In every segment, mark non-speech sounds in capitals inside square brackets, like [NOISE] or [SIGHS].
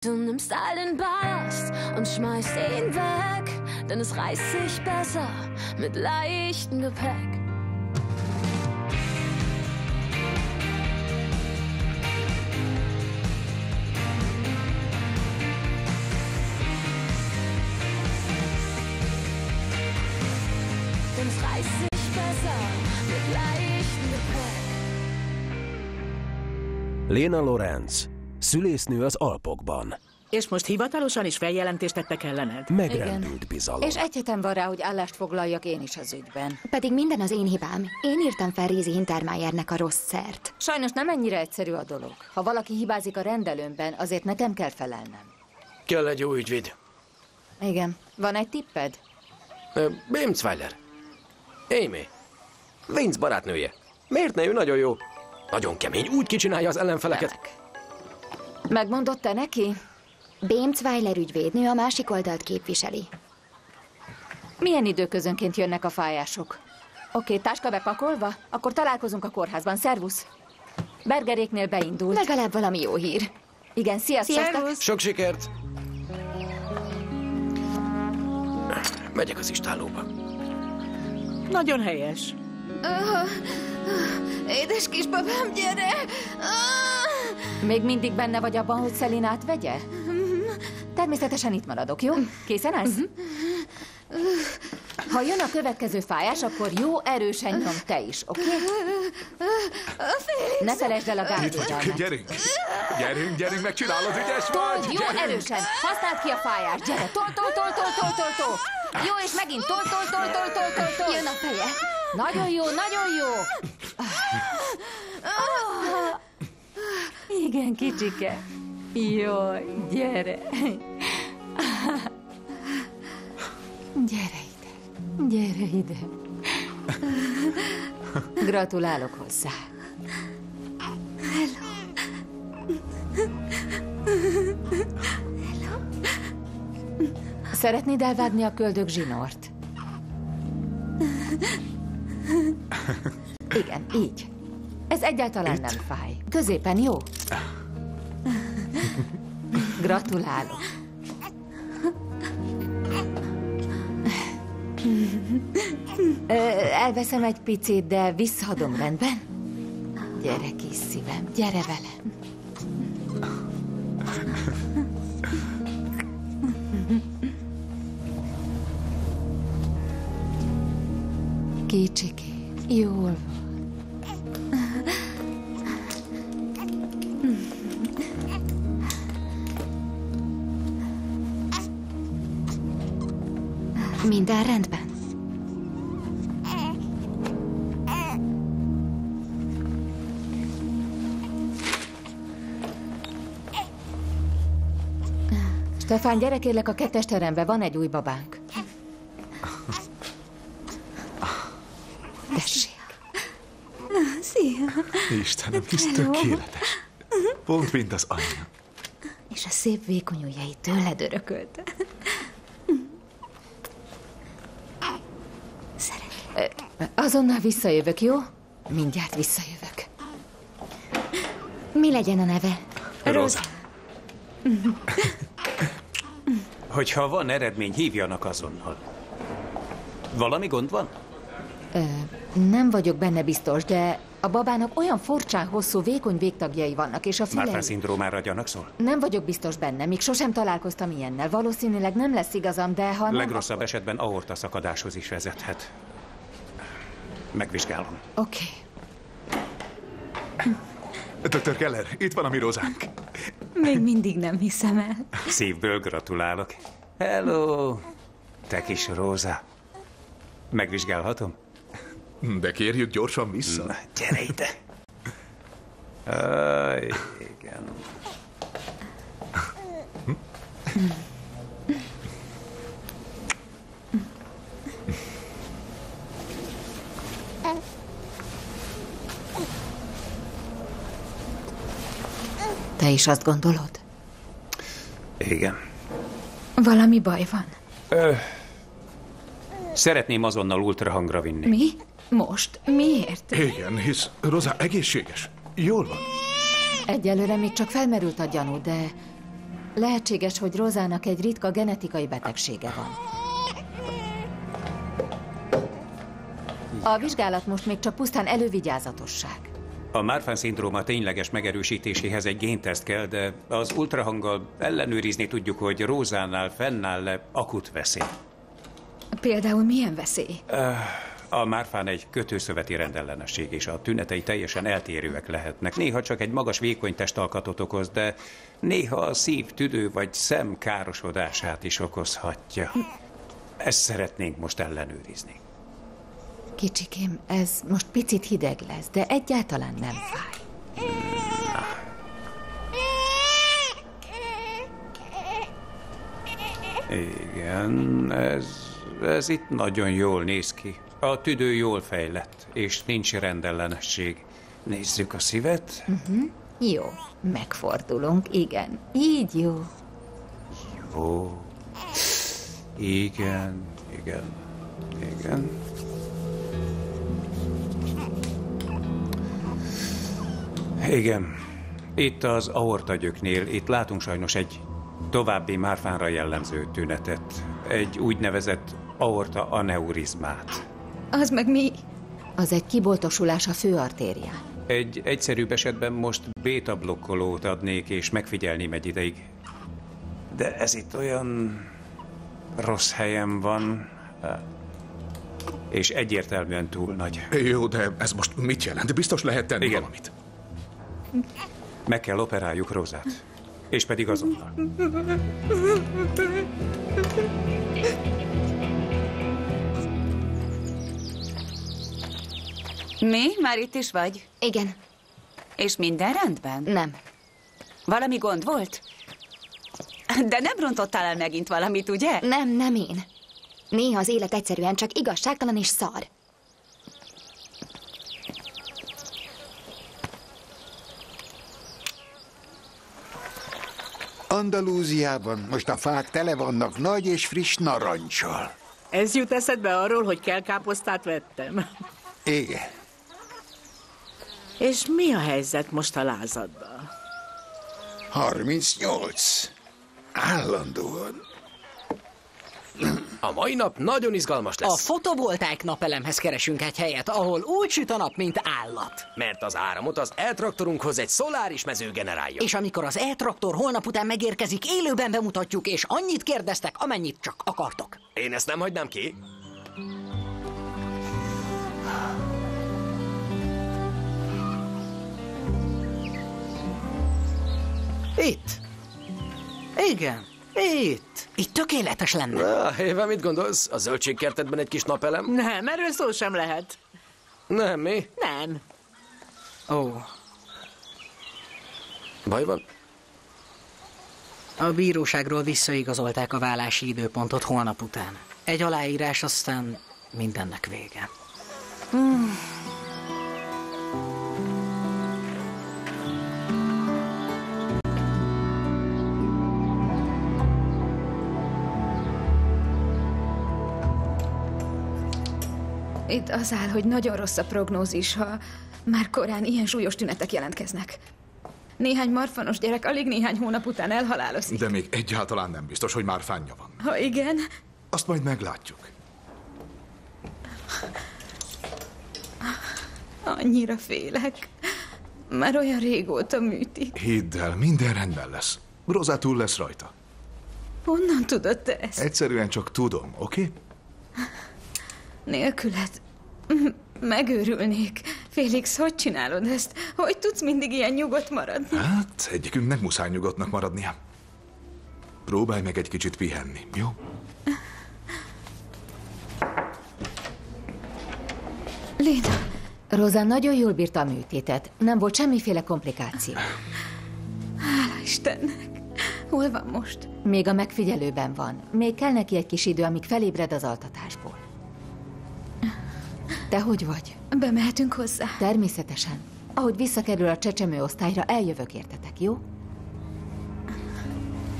Du nimmst all den Ballast und schmeißt ihn weg, denn es reißt sich besser mit leichtem Gepäck. Denn es reißt sich besser mit leichtem Gepäck. Léna Lorenz, szülésznő az Alpokban. És most hivatalosan is feljelentést tettek ellened? Megrendült bizalom. És egy hetem van rá, hogy állást foglaljak én is az ügyben. Pedig minden az én hibám. Én írtam fel Rézi Hintermájernek a rossz szert. Sajnos nem ennyire egyszerű a dolog. Ha valaki hibázik a rendelőmben, azért nekem kell felelnem. Kell egy jó ügyvéd. Igen. Van egy tipped? Ö, Bimzweiler. Amy. Vince barátnője. Miért ne ő nagyon jó? Nagyon kemény, úgy kicsinálja az ellenfeleket. Remek. Megmondott te neki? Bémcweiler ügyvédnő a másik oldalt képviseli. Milyen időközönként jönnek a fájások? Oké, táska bepakolva? Akkor találkozunk a kórházban. Szervusz! Bergeréknél beindult. Legalább valami jó hír. Igen, sziasztok! Sok sikert! Megyek az istállóba. Nagyon helyes. Édes kisbabám, gyere! Még mindig benne vagy abban, hogy Szelinát vegye? Természetesen itt maradok, jó? Készen állsz? Ha jön a következő fájás, akkor jó erősen nyom te is, oké? Ne felejtsd el a gátvédelmet. Gyerünk! Gyerünk, gyerünk, megcsinálod, ügyes Told, vagy! jó erősen! Használd ki a fájást, gyere! Tol, tol, tol, tol, tol, tol, tol! Jó, és megint tol, tol, tol, tol, tol, tol, tol! Jön a feje. Nagyon jó, nagyon jó! [LAUGHS] Igen, kicsike. Jó, gyere. Gyere ide. Gyere ide. Gratulálok hozzá. Hello. Szeretnéd elvágni a köldök zsinort? Igen, így. Ez egyáltalán nem fáj. Középen jó? [LAUGHS] Gratulálok. Elveszem egy picit, de visszaadom, rendben? Gyere, kis szívem, gyere velem. Kicsiki, jól van. Stefán, gyere kérlek a kettes terembe, van egy új babánk. Tessék. Szia! Istenem, ez tökéletes. Pont, mint az anyja. És a szép vékony ujjait tőled örökölte. Szeretlek. Azonnal visszajövök, jó? Mindjárt visszajövök. Mi legyen a neve? Rosa. Hogyha van eredmény, hívjanak azonnal. Valami gond van? Ö, nem vagyok benne biztos, de a babának olyan furcsán hosszú, vékony végtagjai vannak, és a Márfán fülei... szindrómára gyanakszol? Nem vagyok biztos benne, még sosem találkoztam ilyennel. Valószínűleg nem lesz igazam, de ha nem... Legrosszabb esetben aorta szakadáshoz is vezethet. Megvizsgálom. Oké. Dr. Keller, itt van a mi rozánk. Még mindig nem hiszem el. Szívből gratulálok. Hello, te kis Róza. Megvizsgálhatom? De kérjük gyorsan vissza. Na, gyere ide. Aj, igen. Te is azt gondolod? Igen. Valami baj van. Szeretném azonnal ultrahangra vinni. Mi? Most? Miért? Igen, hisz Rosa egészséges. Jól van. Egyelőre még csak felmerült a gyanú, de Lehetséges, hogy Rozának egy ritka genetikai betegsége van. A vizsgálat most még csak pusztán elővigyázatosság. A Marfan szindróma tényleges megerősítéséhez egy génteszt kell, de az ultrahanggal ellenőrizni tudjuk, hogy Rózánál fennáll-e akut veszély. Például milyen veszély? A Márfán egy kötőszöveti rendellenesség, és a tünetei teljesen eltérőek lehetnek. Néha csak egy magas vékony testalkatot okoz, de néha a szív, tüdő vagy szem károsodását is okozhatja. Ezt szeretnénk most ellenőrizni. Kicsikém, ez most picit hideg lesz, de egyáltalán nem fáj. Igen, ez, ez itt nagyon jól néz ki. A tüdő jól fejlett, és nincs rendellenesség. Nézzük a szívet. Jó, megfordulunk, igen. Így jó. Ó, igen, igen, igen. Igen, itt az aortagyöknél, itt látunk sajnos egy további márfánra jellemző tünetet. Egy úgynevezett aorta aneurizmát. Az meg mi? Az egy kiboltosulás a főartérián. Egy egyszerűbb esetben most béta blokkolót adnék, és megfigyelném egy ideig. De ez itt olyan rossz helyen van, és egyértelműen túl nagy. Jó, de ez most mit jelent? Biztos lehet tenni Igen. valamit. Meg kell operáljuk Rózát. És pedig azonnal. Mi? Már itt is vagy? Igen, És minden rendben? nem. Valami gond volt? De nem rontottál el megint valamit, ugye? Nem, nem én. Néha az élet egyszerűen csak igazságtalan és szar. Andalúziában most a fák tele vannak nagy és friss narancsal. Ez jut eszedbe arról, hogy kell káposztát vettem. Igen. És mi a helyzet most a lázaddal? 38. Állandóan. A mai nap nagyon izgalmas A lesz, fotovoltaik napelemhez keresünk egy helyet, ahol úgy süt a nap, mint állat. mert az áramot az eltraktorunkhoz egy szoláris mező generálja. És amikor az e-traktor holnap után megérkezik, élőben bemutatjuk, és annyit kérdeztek, amennyit csak akartok. Én ezt nem hagynám ki. Itt. Igen, itt. Itt tökéletes lenne. Ah, Éve, mit gondolsz? A zöldségkertedben egy kis napelem? Nem, erről szó sem lehet. Nem, mi? Nem. Ó, Baj van? a bíróságról visszaigazolták a vállási időpontot holnap után. Egy aláírás, aztán mindennek vége. Itt az áll, hogy nagyon rossz a prognózis, ha már korán ilyen súlyos tünetek jelentkeznek. Néhány marfanos gyerek alig néhány hónap után elhalálozik. De még egyáltalán nem biztos, hogy már fánya van. Ha igen, Azt majd meglátjuk. annyira félek. Már olyan régóta műtik. Hidd el, minden rendben lesz. Rozá túl lesz rajta. Honnan tudod te ezt? Egyszerűen csak tudom, oké? Nélküled megőrülnék. Félix, hogy csinálod ezt? Hogy tudsz mindig ilyen nyugodt maradni? Hát, egyikünknek muszáj nyugodtnak maradnia. Próbálj meg egy kicsit pihenni, jó? Léna, Róza nagyon jól bírta a műtétet. Nem volt semmiféle komplikáció. Istennek. Hol van most? Még a megfigyelőben van. Még kell neki egy kis idő, amíg felébred az altatásból. Te hogy vagy? Bemehetünk hozzá. Természetesen. Ahogy visszakerül a csecsemő osztályra, eljövök értetek, jó?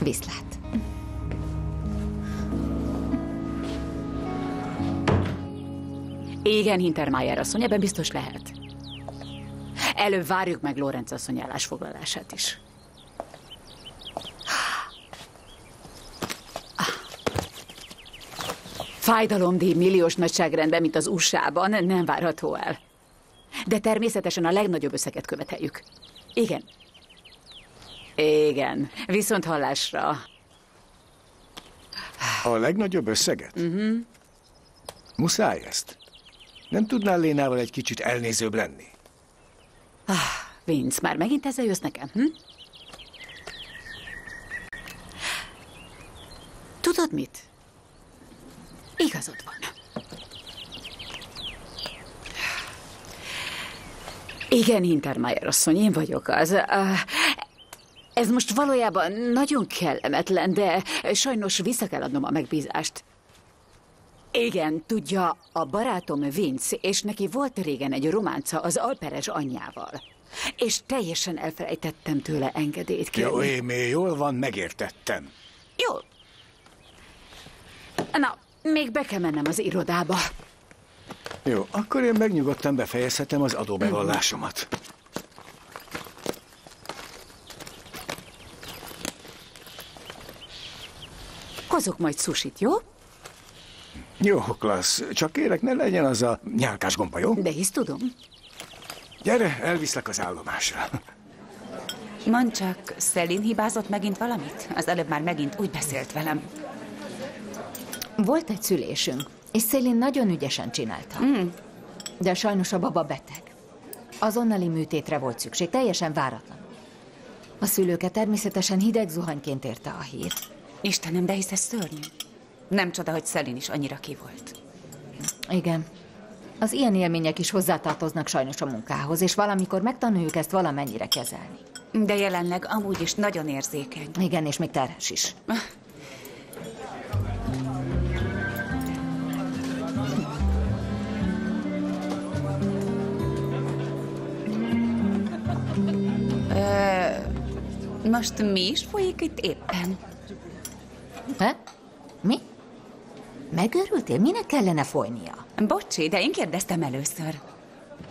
Viszlát. Igen, Hintermeyer asszony, ebben biztos lehet. Előbb várjuk meg Lorenz asszony állásfoglalását is. Fájdalomdíj milliós nagyságrendben, mint az USA-ban, nem várható el. De természetesen a legnagyobb összeget követeljük. Igen. Igen. Viszont hallásra. A legnagyobb összeget? Uh-huh. Muszáj ezt. Nem tudnál Lénával egy kicsit elnézőbb lenni? Ah, Vince, már megint ezzel jössz nekem, hm? Tudod mit? Igazad van. Igen, Hintermeyer asszony, én vagyok az. Ez most valójában nagyon kellemetlen, de sajnos vissza kell adnom a megbízást. Igen, tudja, a barátom Vince, és neki volt régen egy románca az Alperes anyjával. És teljesen elfelejtettem tőle engedélyt kérni. Jó, Émé, jól van, megértettem. Jó. Na, még be kell mennem az irodába. Jó, akkor én megnyugodtan befejezhetem az adóbevallásomat. Hozok majd susit, jó? Jó, klassz. Csak kérek, ne legyen az a nyálkás gomba, jó? De hisz tudom. Gyere, elviszlek az állomásra. Mondd csak, Szelin hibázott megint valamit? Az előbb már megint úgy beszélt velem. Volt egy szülésünk, és Szélin nagyon ügyesen csinálta. Mm. De sajnos a baba beteg. Azonnali műtétre volt szükség, teljesen váratlan. A szülőket természetesen hideg zuhanyként érte a hír. Istenem, de hisz ez szörnyű. Nem csoda, hogy Szelin is annyira ki volt. Igen. Az ilyen élmények is hozzátartoznak sajnos a munkához, és valamikor megtanuljuk ezt valamennyire kezelni. De jelenleg amúgy is nagyon érzékeny. Igen, és még terhes is. Most mi is folyik itt éppen? Ha? Mi? Megőrültél? Minek kellene folynia? Bocsi, de én kérdeztem először.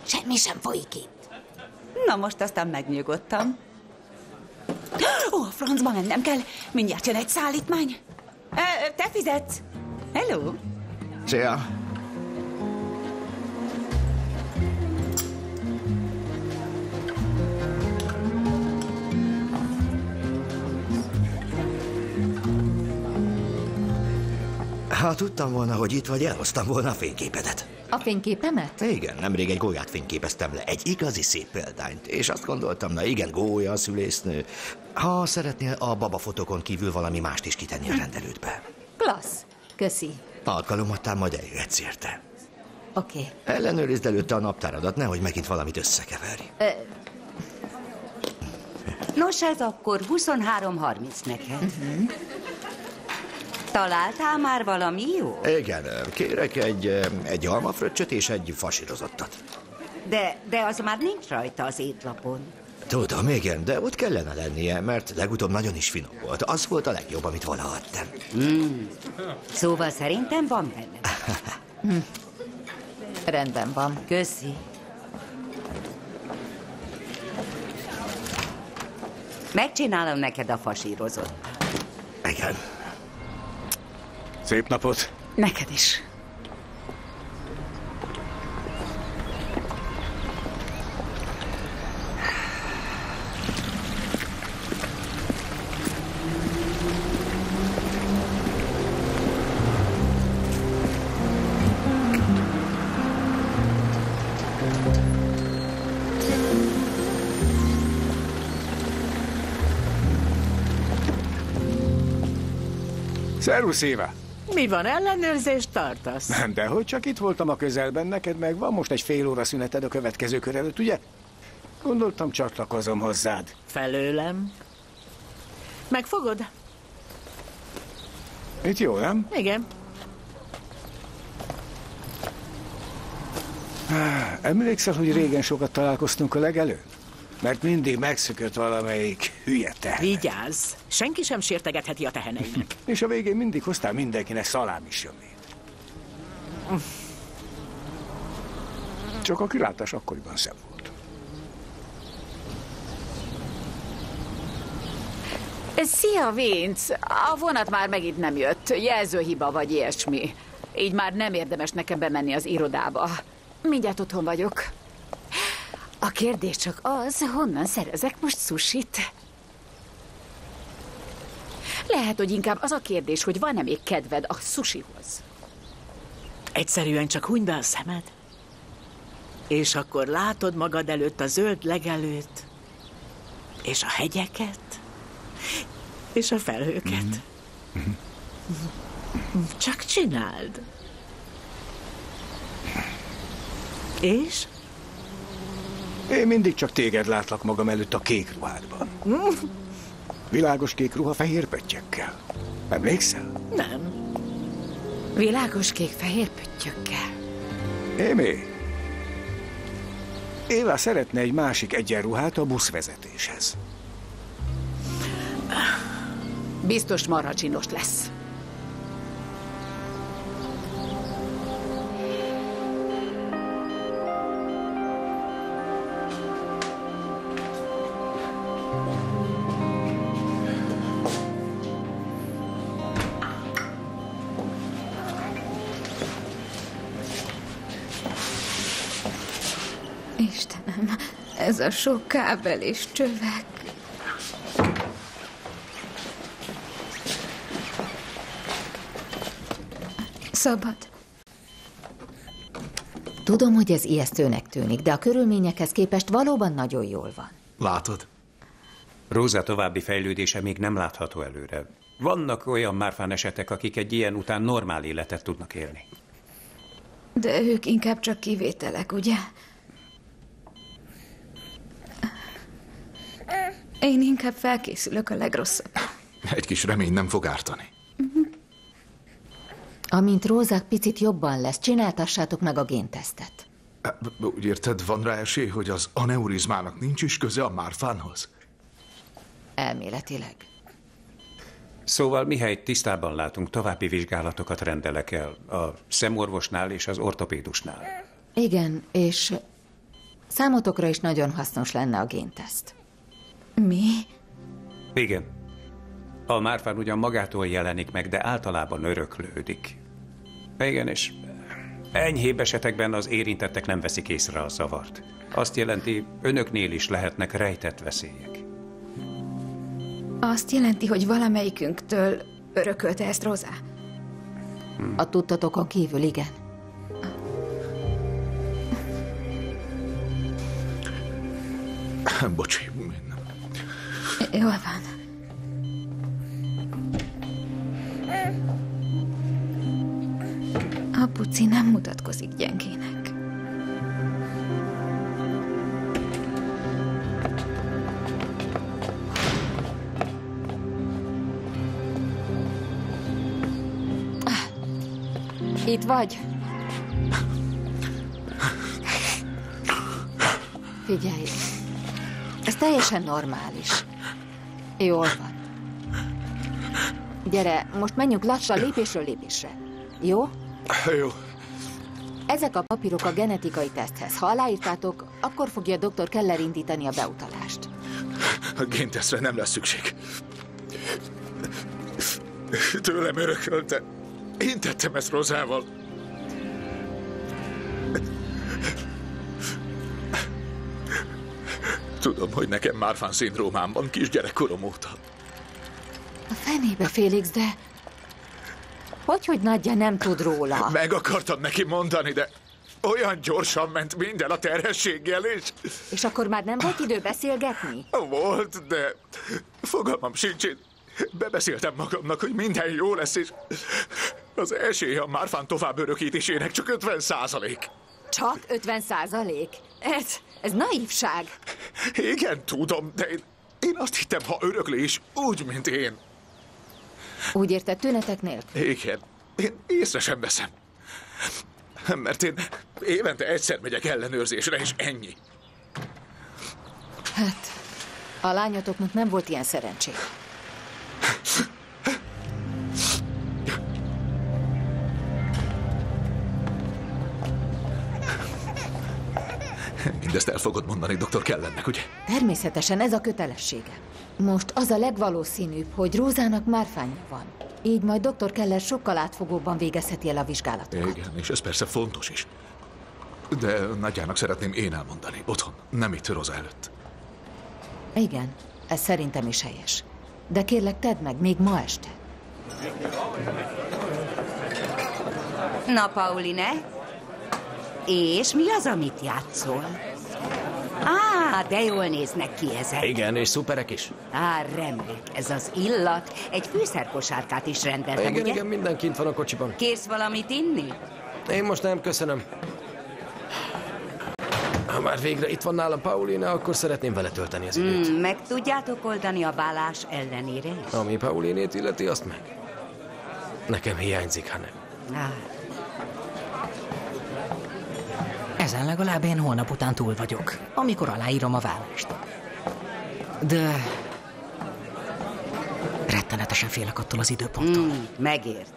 Semmi sem folyik itt. Na most aztán megnyugodtam. Ó, a francba mennem kell. Mindjárt jön egy szállítmány. Ö, te fizetsz. Hello. Szia! Ha tudtam volna, hogy itt vagy, elhoztam volna a fényképedet. A fényképemet? Igen, nemrég egy gólyát fényképeztem le, egy igazi szép példányt, és azt gondoltam, na igen, gólya, szülésznő. Ha szeretnél a babafotókon kívül valami mást is kitenni a rendelődbe. Klassz. Köszi. Alkalomattán majd eljöhetsz érte. Oké. Okay. Ellenőrizd előtte a naptáradat, nehogy megint valamit összekeverj. Nos, ez akkor 23.30 neked. Uh-huh. Találtál már valami jó? Igen, kérek egy, egy almafröccsöt és egy fasírozottat. De, de az már nincs rajta az étlapon. Tudom, igen, de ott kellene lennie, mert legutóbb nagyon is finom volt. Az volt a legjobb, amit valaha adtam. Mm. Szóval szerintem van benne. Hm. [LAUGHS] Rendben van. Köszi. Megcsinálom neked a fasírozott. Igen. Szép napot. Neked is. Szervusz, Éva! Mi van, ellenőrzést tartasz? Nem, de hogy csak itt voltam a közelben, neked meg van most egy fél óra szüneted a következő kör előtt, ugye? Gondoltam, csatlakozom hozzád. Felőlem. Megfogod? Itt jó, nem? Igen. Emlékszel, hogy régen sokat találkoztunk a legelőtt? Mert mindig megszökött valamelyik hülye teher. Vigyázz! Senki sem sértegetheti a teheneimet. [LAUGHS] És a végén mindig hoztál mindenkinek szalámi sömét. Csak a kilátás akkoriban szem volt. Szia, Vince! A vonat már megint nem jött. Jelzőhiba vagy ilyesmi. Így már nem érdemes nekem bemenni az irodába. Mindjárt otthon vagyok. A kérdés csak az, honnan szerezek most sushit? Lehet, hogy inkább az a kérdés, hogy van-e még kedved a sushihoz. Egyszerűen csak hunyd be a szemed, és akkor látod magad előtt a zöld legelőt, és a hegyeket, és a felhőket. Csak csináld. És? Én mindig csak téged látlak magam előtt a kék ruhádban. [LAUGHS] Világos kék ruha fehér pöttyökkel. Emlékszel? Nem. Világos kék-fehér püttyökkel. Émé? Éva szeretne egy másik egyenruhát a buszvezetéshez. Biztos marha csinos lesz. A sok kábel és csövek. Szabad. Tudom, hogy ez ijesztőnek tűnik, de a körülményekhez képest valóban nagyon jól van. Látod? Róza további fejlődése még nem látható előre. Vannak olyan márfán esetek, akik egy ilyen után normál életet tudnak élni. De ők inkább csak kivételek, ugye? Én inkább felkészülök a legrosszabb. Egy kis remény nem fog ártani. Amint Rózák picit jobban lesz, csináltassátok meg a géntesztet. Úgy érted, van rá esély, hogy az aneurizmának nincs is köze a márfánhoz? Elméletileg. Szóval mihelyt tisztában látunk, további vizsgálatokat rendelek el a szemorvosnál és az ortopédusnál. Igen, és számotokra is nagyon hasznos lenne a génteszt. Mi? Igen. A márfán ugyan magától jelenik meg, de általában öröklődik. Igen, és enyhébb esetekben az érintettek nem veszik észre a zavart. Azt jelenti, önöknél is lehetnek rejtett veszélyek. Azt jelenti, hogy valamelyikünktől örökölte ezt Rozá? A tudtatokon kívül, igen. Bocsi, Jól van. A puci nem mutatkozik gyengének. Itt vagy? Figyelj, ez teljesen normális. Jól van. Gyere, most menjünk lassan lépésről lépésre. Jó? Jó. Ezek a papírok a genetikai teszthez. Ha aláírtátok, akkor fogja a doktor Keller indítani a beutalást. A géntesztre nem lesz szükség. Tőlem örökölte. Én tettem ezt Rozával. Tudom, hogy nekem Márfán szindrómám van kisgyerekkorom óta. A fenébe, Félix, de... Hogy, hogy Nagyja nem tud róla? Meg akartam neki mondani, de olyan gyorsan ment minden a terhességgel, és... És akkor már nem volt idő beszélgetni? Volt, de fogalmam sincs. Én bebeszéltem magamnak, hogy minden jó lesz, és az esély a Márfán tovább örökítésének csak 50 százalék. Csak 50 százalék? Ez, ez naívság. Igen, tudom, de én, én azt hittem, ha öröklés, úgy, mint én. Úgy érted tünetek nélkül? Igen, én észre sem veszem. Mert én évente egyszer megyek ellenőrzésre, és ennyi. Hát, a lányotoknak nem volt ilyen szerencsé. Mindezt el fogod mondani dr. Kellennek, ugye? Természetesen ez a kötelessége. Most az a legvalószínűbb, hogy Rózának márfánya van. Így majd dr. Keller sokkal átfogóbban végezheti el a vizsgálatot. Igen, és ez persze fontos is. De nagyjának szeretném én elmondani. Otthon, nem itt Roza előtt. Igen, ez szerintem is helyes. De kérlek, tedd meg még ma este. Na, Pauline? És mi az, amit játszol? Á, de jól néznek ki ezek. Igen, és szuperek is. Á, remék, ez az illat. Egy fűszerkosárkát is rendeltem, Igen, ugye? igen, minden kint van a kocsiban. Kérsz valamit inni? Én most nem, köszönöm. Ha már végre itt van nálam Pauline, akkor szeretném vele tölteni az időt. Mm, meg tudjátok oldani a vállás ellenére is? Ami Paulinét illeti, azt meg. Nekem hiányzik, hanem. Á, Ezen legalább én holnap után túl vagyok, amikor aláírom a vállást. De... Rettenetesen félek attól az időponttól. Mm, megért.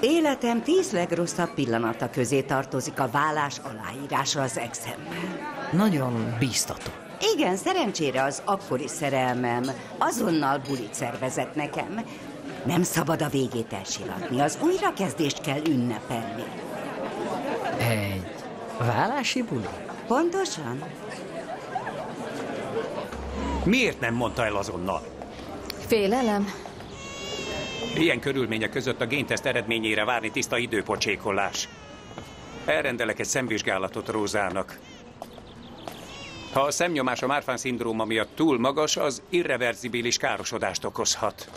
Életem tíz legrosszabb pillanata közé tartozik a vállás aláírása az exemmel. Nagyon bíztató. Igen, szerencsére az akkori szerelmem azonnal bulit szervezett nekem. Nem szabad a végét elsiratni, az újrakezdést kell ünnepelni. Egy vállási buli? Pontosan. Miért nem mondta el azonnal? Félelem? Ilyen körülmények között a génteszt eredményére várni tiszta időpocsékolás. Elrendelek egy szemvizsgálatot Rózának. Ha a szemnyomás a Márfán szindróma miatt túl magas, az irreverzibilis károsodást okozhat.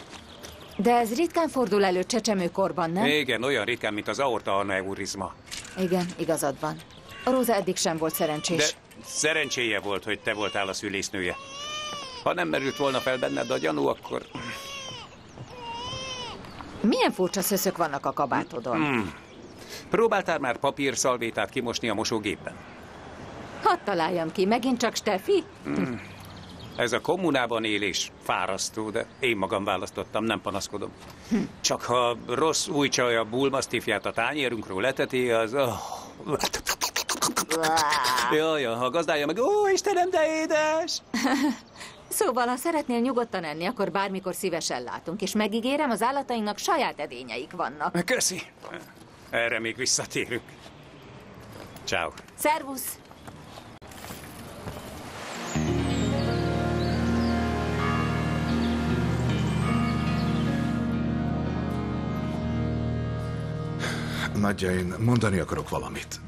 De ez ritkán fordul elő csecsemőkorban, nem? Igen, olyan ritkán, mint az aorta aneurizma. Igen, igazad van. A Róza eddig sem volt szerencsés. De szerencséje volt, hogy te voltál a szülésznője. Ha nem merült volna fel benned a gyanú, akkor... Milyen furcsa szöszök vannak a kabátodon? Hmm. Próbáltál már papírszalvétát kimosni a mosógépben? Hadd találjam ki, megint csak Steffi? Hmm. Ez a kommunában élés fárasztó, de én magam választottam, nem panaszkodom. Csak ha rossz új csaj a bulmasztifját a tányérunkról leteti, az... Oh. Jaj, a gazdája meg, ó, Istenem, de édes! [LAUGHS] Szóval, ha szeretnél nyugodtan enni, akkor bármikor szívesen látunk, és megígérem, az állatainknak saját edényeik vannak. Köszi. Erre még visszatérünk. Ciao. Szervusz! Nagyja, én mondani akarok valamit.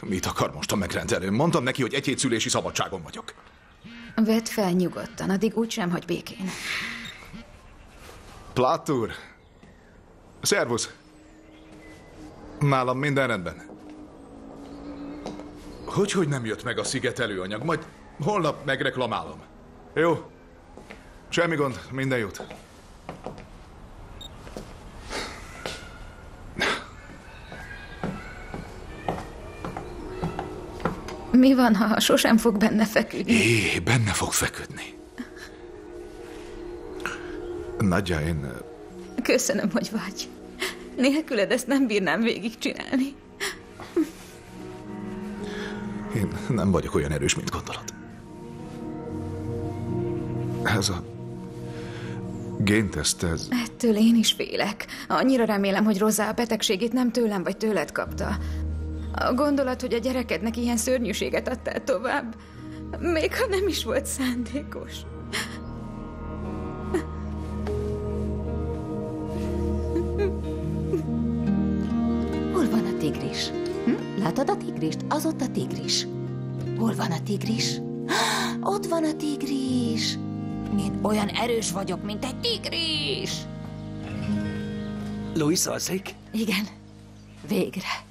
Mit akar most a megrendelő? Mondtam neki, hogy egy hét szülési szabadságon vagyok. Vedd fel nyugodtan, addig úgysem hagy békén. Platt úr! Szervusz! Nálam minden rendben. Hogy, hogy nem jött meg a szigetelőanyag? Majd holnap megreklamálom. Jó? Semmi gond, minden jót. Mi van, ha sosem fog benne feküdni? Jé, benne fog feküdni. Nagyja, én... Köszönöm, hogy vagy. Nélküled ezt nem bírnám végigcsinálni. Én nem vagyok olyan erős, mint gondolod. Ez a... Génteszt, ez... Ettől én is félek. Annyira remélem, hogy Rosa a betegségét nem tőlem vagy tőled kapta. A gondolat, hogy a gyerekednek ilyen szörnyűséget adtál tovább, még ha nem is volt szándékos. Hol van a tigris? Hm? Látod a tigrist? Az ott a tigris. Hol van a tigris? [GASPS] Ott van a tigris. Én olyan erős vagyok, mint egy tigris. Louis alszik? Igen, végre.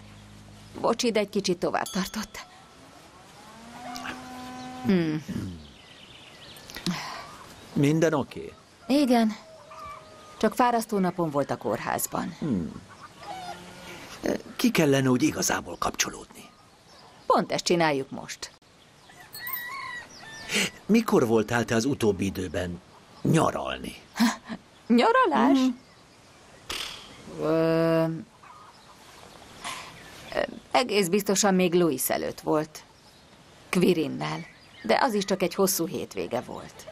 Bocsi, de egy kicsit tovább tartott. Hmm. Minden oké? Okay. Igen, csak fárasztó napon volt a kórházban. Hmm. Ki kellene úgy igazából kapcsolódni? Pont ezt csináljuk most. Mikor voltál te az utóbbi időben nyaralni? Nyaralás? Mm. Ö, egész biztosan még Louis előtt volt. Quirinnel. De az is csak egy hosszú hétvége volt.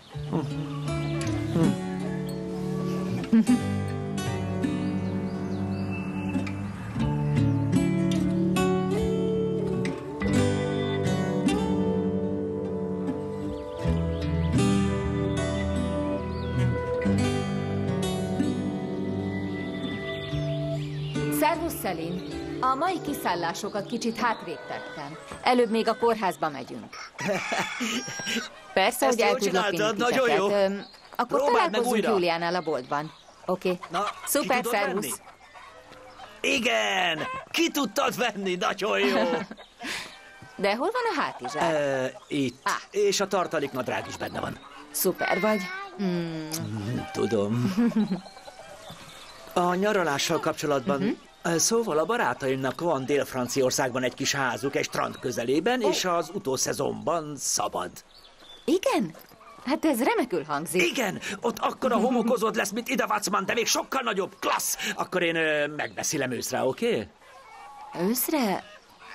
Szervusz, Szelin! A mai kiszállásokat kicsit hátrébb tettem. Előbb még a kórházba megyünk. [LAUGHS] Persze, Ezt hogy el tudlak nagyon jó. Öm, Akkor Próbáld találkozunk újra. Júliánál a boltban. Oké. Okay. Na, Szuper, szervusz! Igen! Ki tudtad venni? Nagyon jó! [LAUGHS] De hol van a hátizsák? Ö, itt. Ah. És a tartaléknadrág is benne van. Szuper vagy. Mm. Tudom. [LAUGHS] A nyaralással kapcsolatban... Mhm. ö, Szóval a barátaimnak van Dél-Franciaországban egy kis házuk, egy strand közelében, és az utószezonban szabad. Igen? Hát ez remekül hangzik. Igen, ott akkora homokozód lesz, mint ide Vacman, de még sokkal nagyobb, klassz! Akkor én ö, megbeszélem őszre, oké? Okay? Őszre?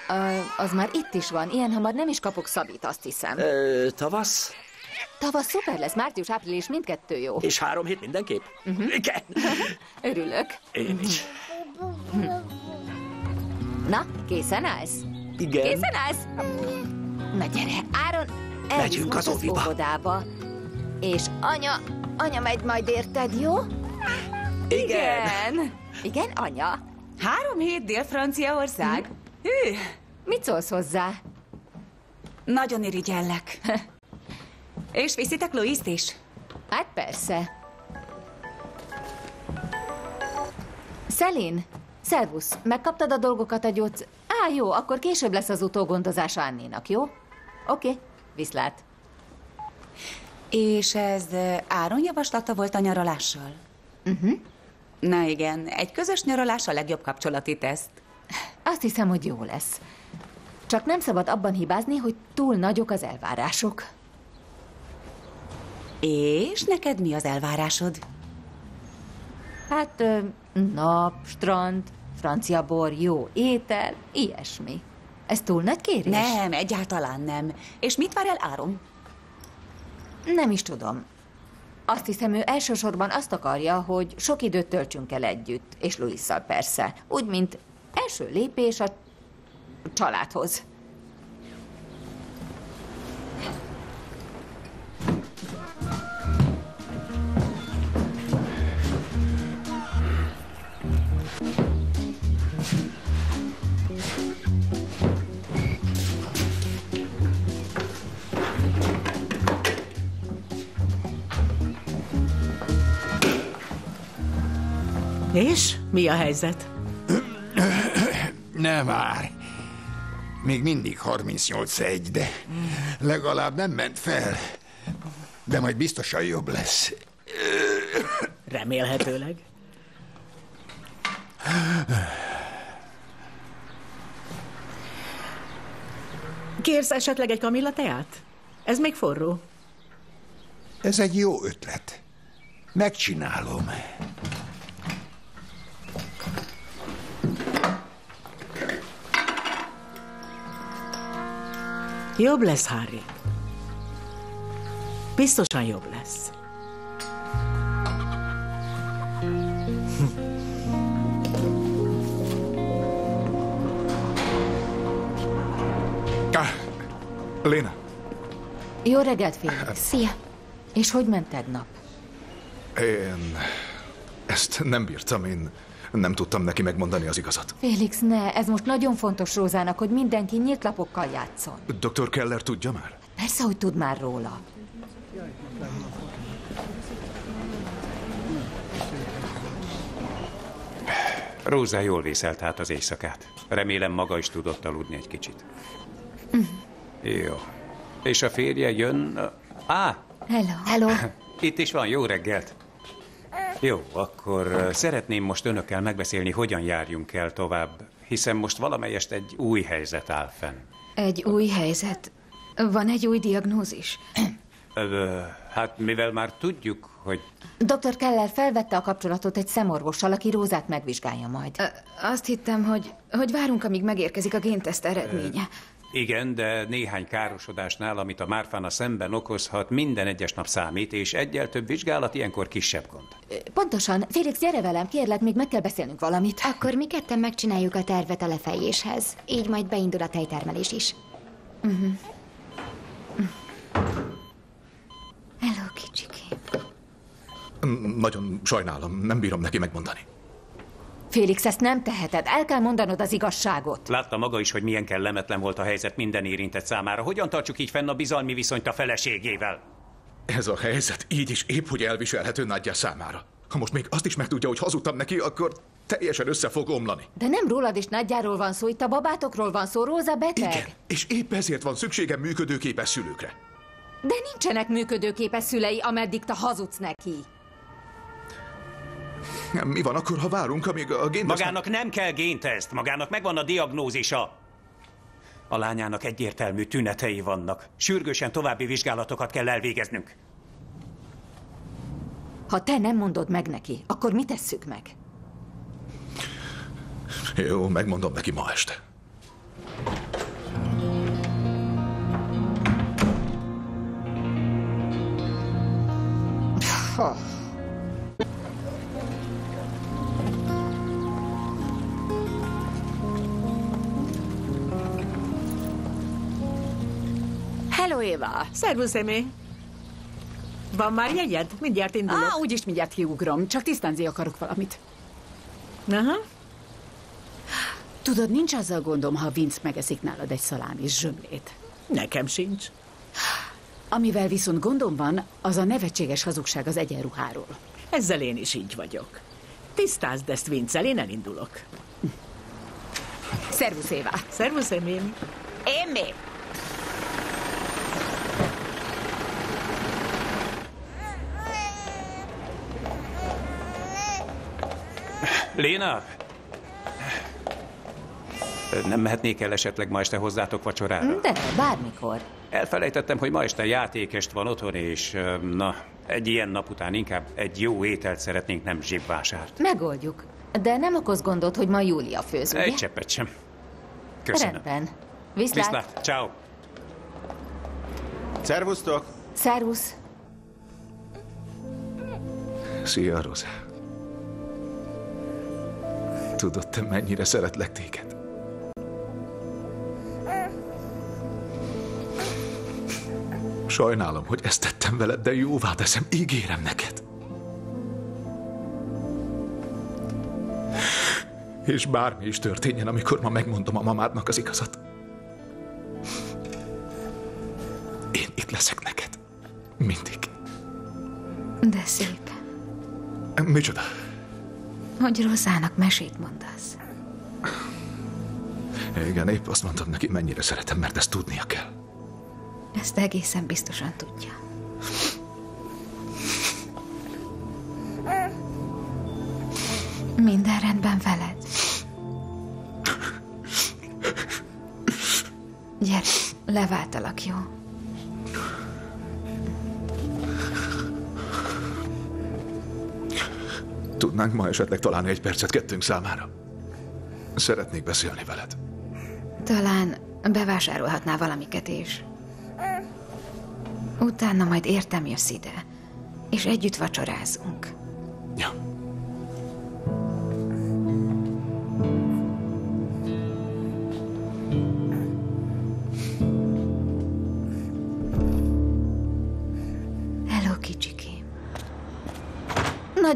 Ö, az már itt is van. Ilyen hamar nem is kapok szabít, azt hiszem. Ö, tavasz? Tavasz szuper lesz, március, április, mindkettő jó. És három hét mindenképp? Uh-huh. Igen. [LAUGHS] Örülök. Én is. Na, készen állsz? Igen. Készen állsz? Na gyere, Áron, elvisz az óviba. óvodába. És anya, anya megy majd érted, jó? Igen. Igen, anya? Három hét Dél-Franciaország? Hű, Mit szólsz hozzá? nagyon irigyellek. [LAUGHS] És viszitek Louis-t is? Hát persze. Szelin, szervusz, megkaptad a dolgokat a gyógyszer... Á, jó, akkor később lesz az utógondozás Anninak, jó? Oké, okay. viszlát. És ez Áron javaslata volt a nyaralással? Uh-huh. Na igen, egy közös nyaralás a legjobb kapcsolati teszt. Azt hiszem, hogy jó lesz. Csak nem szabad abban hibázni, hogy túl nagyok az elvárások. És neked mi az elvárásod? Hát, ö, nap, strand, francia bor, jó étel, ilyesmi. Ez túl nagy kérés? Nem, egyáltalán nem. És mit vár el Áron? Nem is tudom. Azt hiszem, ő elsősorban azt akarja, hogy sok időt töltsünk el együtt, és Luisszal persze. Úgy, mint első lépés a családhoz. És? Mi a helyzet? Nem már. Még mindig 38-1, de legalább nem ment fel. De majd biztosan jobb lesz. Remélhetőleg. Kérsz esetleg egy kamilla teát? Ez még forró. Ez egy jó ötlet. Megcsinálom. Jobb lesz, Harry. Biztosan jobb lesz. Ah, Léna, Jó reggelt, Félix. Szia. És hogy ment tegnap? én ezt nem bírtam, én nem tudtam neki megmondani az igazat. Félix, ne, ez most nagyon fontos Rózának, hogy mindenki nyílt lapokkal játszon. Dr. Keller tudja már? Persze, hogy tud már róla. Róza jól vészelt át az éjszakát. Remélem maga is tudott aludni egy kicsit. Jó. És a férje jön... Á, Hello. Hello. itt is van, jó reggelt. Jó, akkor ö, szeretném most önökkel megbeszélni, hogyan járjunk el tovább, hiszen most valamelyest egy új helyzet áll fenn. Egy új helyzet. Van egy új diagnózis. Ö, hát mivel már tudjuk, hogy Dr. Keller felvette a kapcsolatot egy szemorvossal, aki Rózát megvizsgálja majd. Ö, Azt hittem, hogy, hogy várunk, amíg megérkezik a génteszt eredménye. Igen, de néhány károsodásnál, amit a márfána szemben okozhat, minden egyes nap számít, és egyel több vizsgálat ilyenkor kisebb gond. Pontosan. Félix, gyere velem, kérlek, még meg kell beszélnünk valamit. Akkor mi ketten megcsináljuk a tervet a lefejéshez. Így majd beindul a tejtermelés is. Uh-huh. Hello, kicsikém. Nagyon sajnálom, nem bírom neki megmondani. Félix, ezt nem teheted. El kell mondanod az igazságot. Látta maga is, hogy milyen kellemetlen volt a helyzet minden érintett számára. Hogyan tartsuk így fenn a bizalmi viszonyt a feleségével? Ez a helyzet így is épp hogy elviselhető Nagyja számára. Ha most még azt is megtudja, hogy hazudtam neki, akkor teljesen össze fog omlani. De nem rólad és nagyjáról van szó, itt a babátokról van szó, Róza beteg. Igen, és épp ezért van szükségem működőképes szülőkre. De nincsenek működőképes szülei, ameddig te hazudsz neki. Mi van akkor, ha várunk, amíg a génteszt... Magának nem kell génteszt, magának megvan a diagnózisa. A lányának egyértelmű tünetei vannak. Sürgősen további vizsgálatokat kell elvégeznünk. Ha te nem mondod meg neki, akkor mi tesszük meg? Jó, megmondom neki ma este. Ha. Hello, Éva! Szervusz, Emé! Van már jegyed? Mindjárt indulok. Á, úgyis mindjárt kiugrom, csak tisztázni akarok valamit. Aha. Tudod, nincs azzal gondom, ha Vince megeszik nálad egy szalámis zsömlét. Nekem sincs. Amivel viszont gondom van, az a nevetséges hazugság az egyenruháról. Ezzel én is így vagyok. Tisztázd ezt, Vince, én elindulok. Szervusz, Éva! Szervusz, Emém! Émi! Léna? Nem mehetnék el esetleg ma este hozzátok vacsorára? De, bármikor. Elfelejtettem, hogy ma este játékest van otthon, és na, egy ilyen nap után inkább egy jó ételt szeretnénk, nem zsibvásárt. Megoldjuk. De nem okoz gondot, hogy ma Júlia főz, ugye? Egy cseppet sem. Köszönöm. Rendben. Viszlát. Viszlát. Ciao. Szervusztok! Szervusz. Szia, Rosa. Tudod, mennyire szeretlek téged? Sajnálom, hogy ezt tettem veled, de jóvá teszem, ígérem neked. És bármi is történjen, amikor ma megmondom a mamádnak az igazat. Én itt leszek neked. Mindig. De szép, Micsoda? Hogy Rozának mesét mondasz. Igen, épp azt mondtam neki, mennyire szeretem, mert ezt tudnia kell. Ezt egészen biztosan tudja. Minden rendben veled. Gyere, leváltalak, jó? Tudnánk ma esetleg találni egy percet kettőnk számára? Szeretnék beszélni veled. Talán bevásárolhatná valamiket is. Utána majd értem jössz ide, és együtt vacsorázunk. Ja.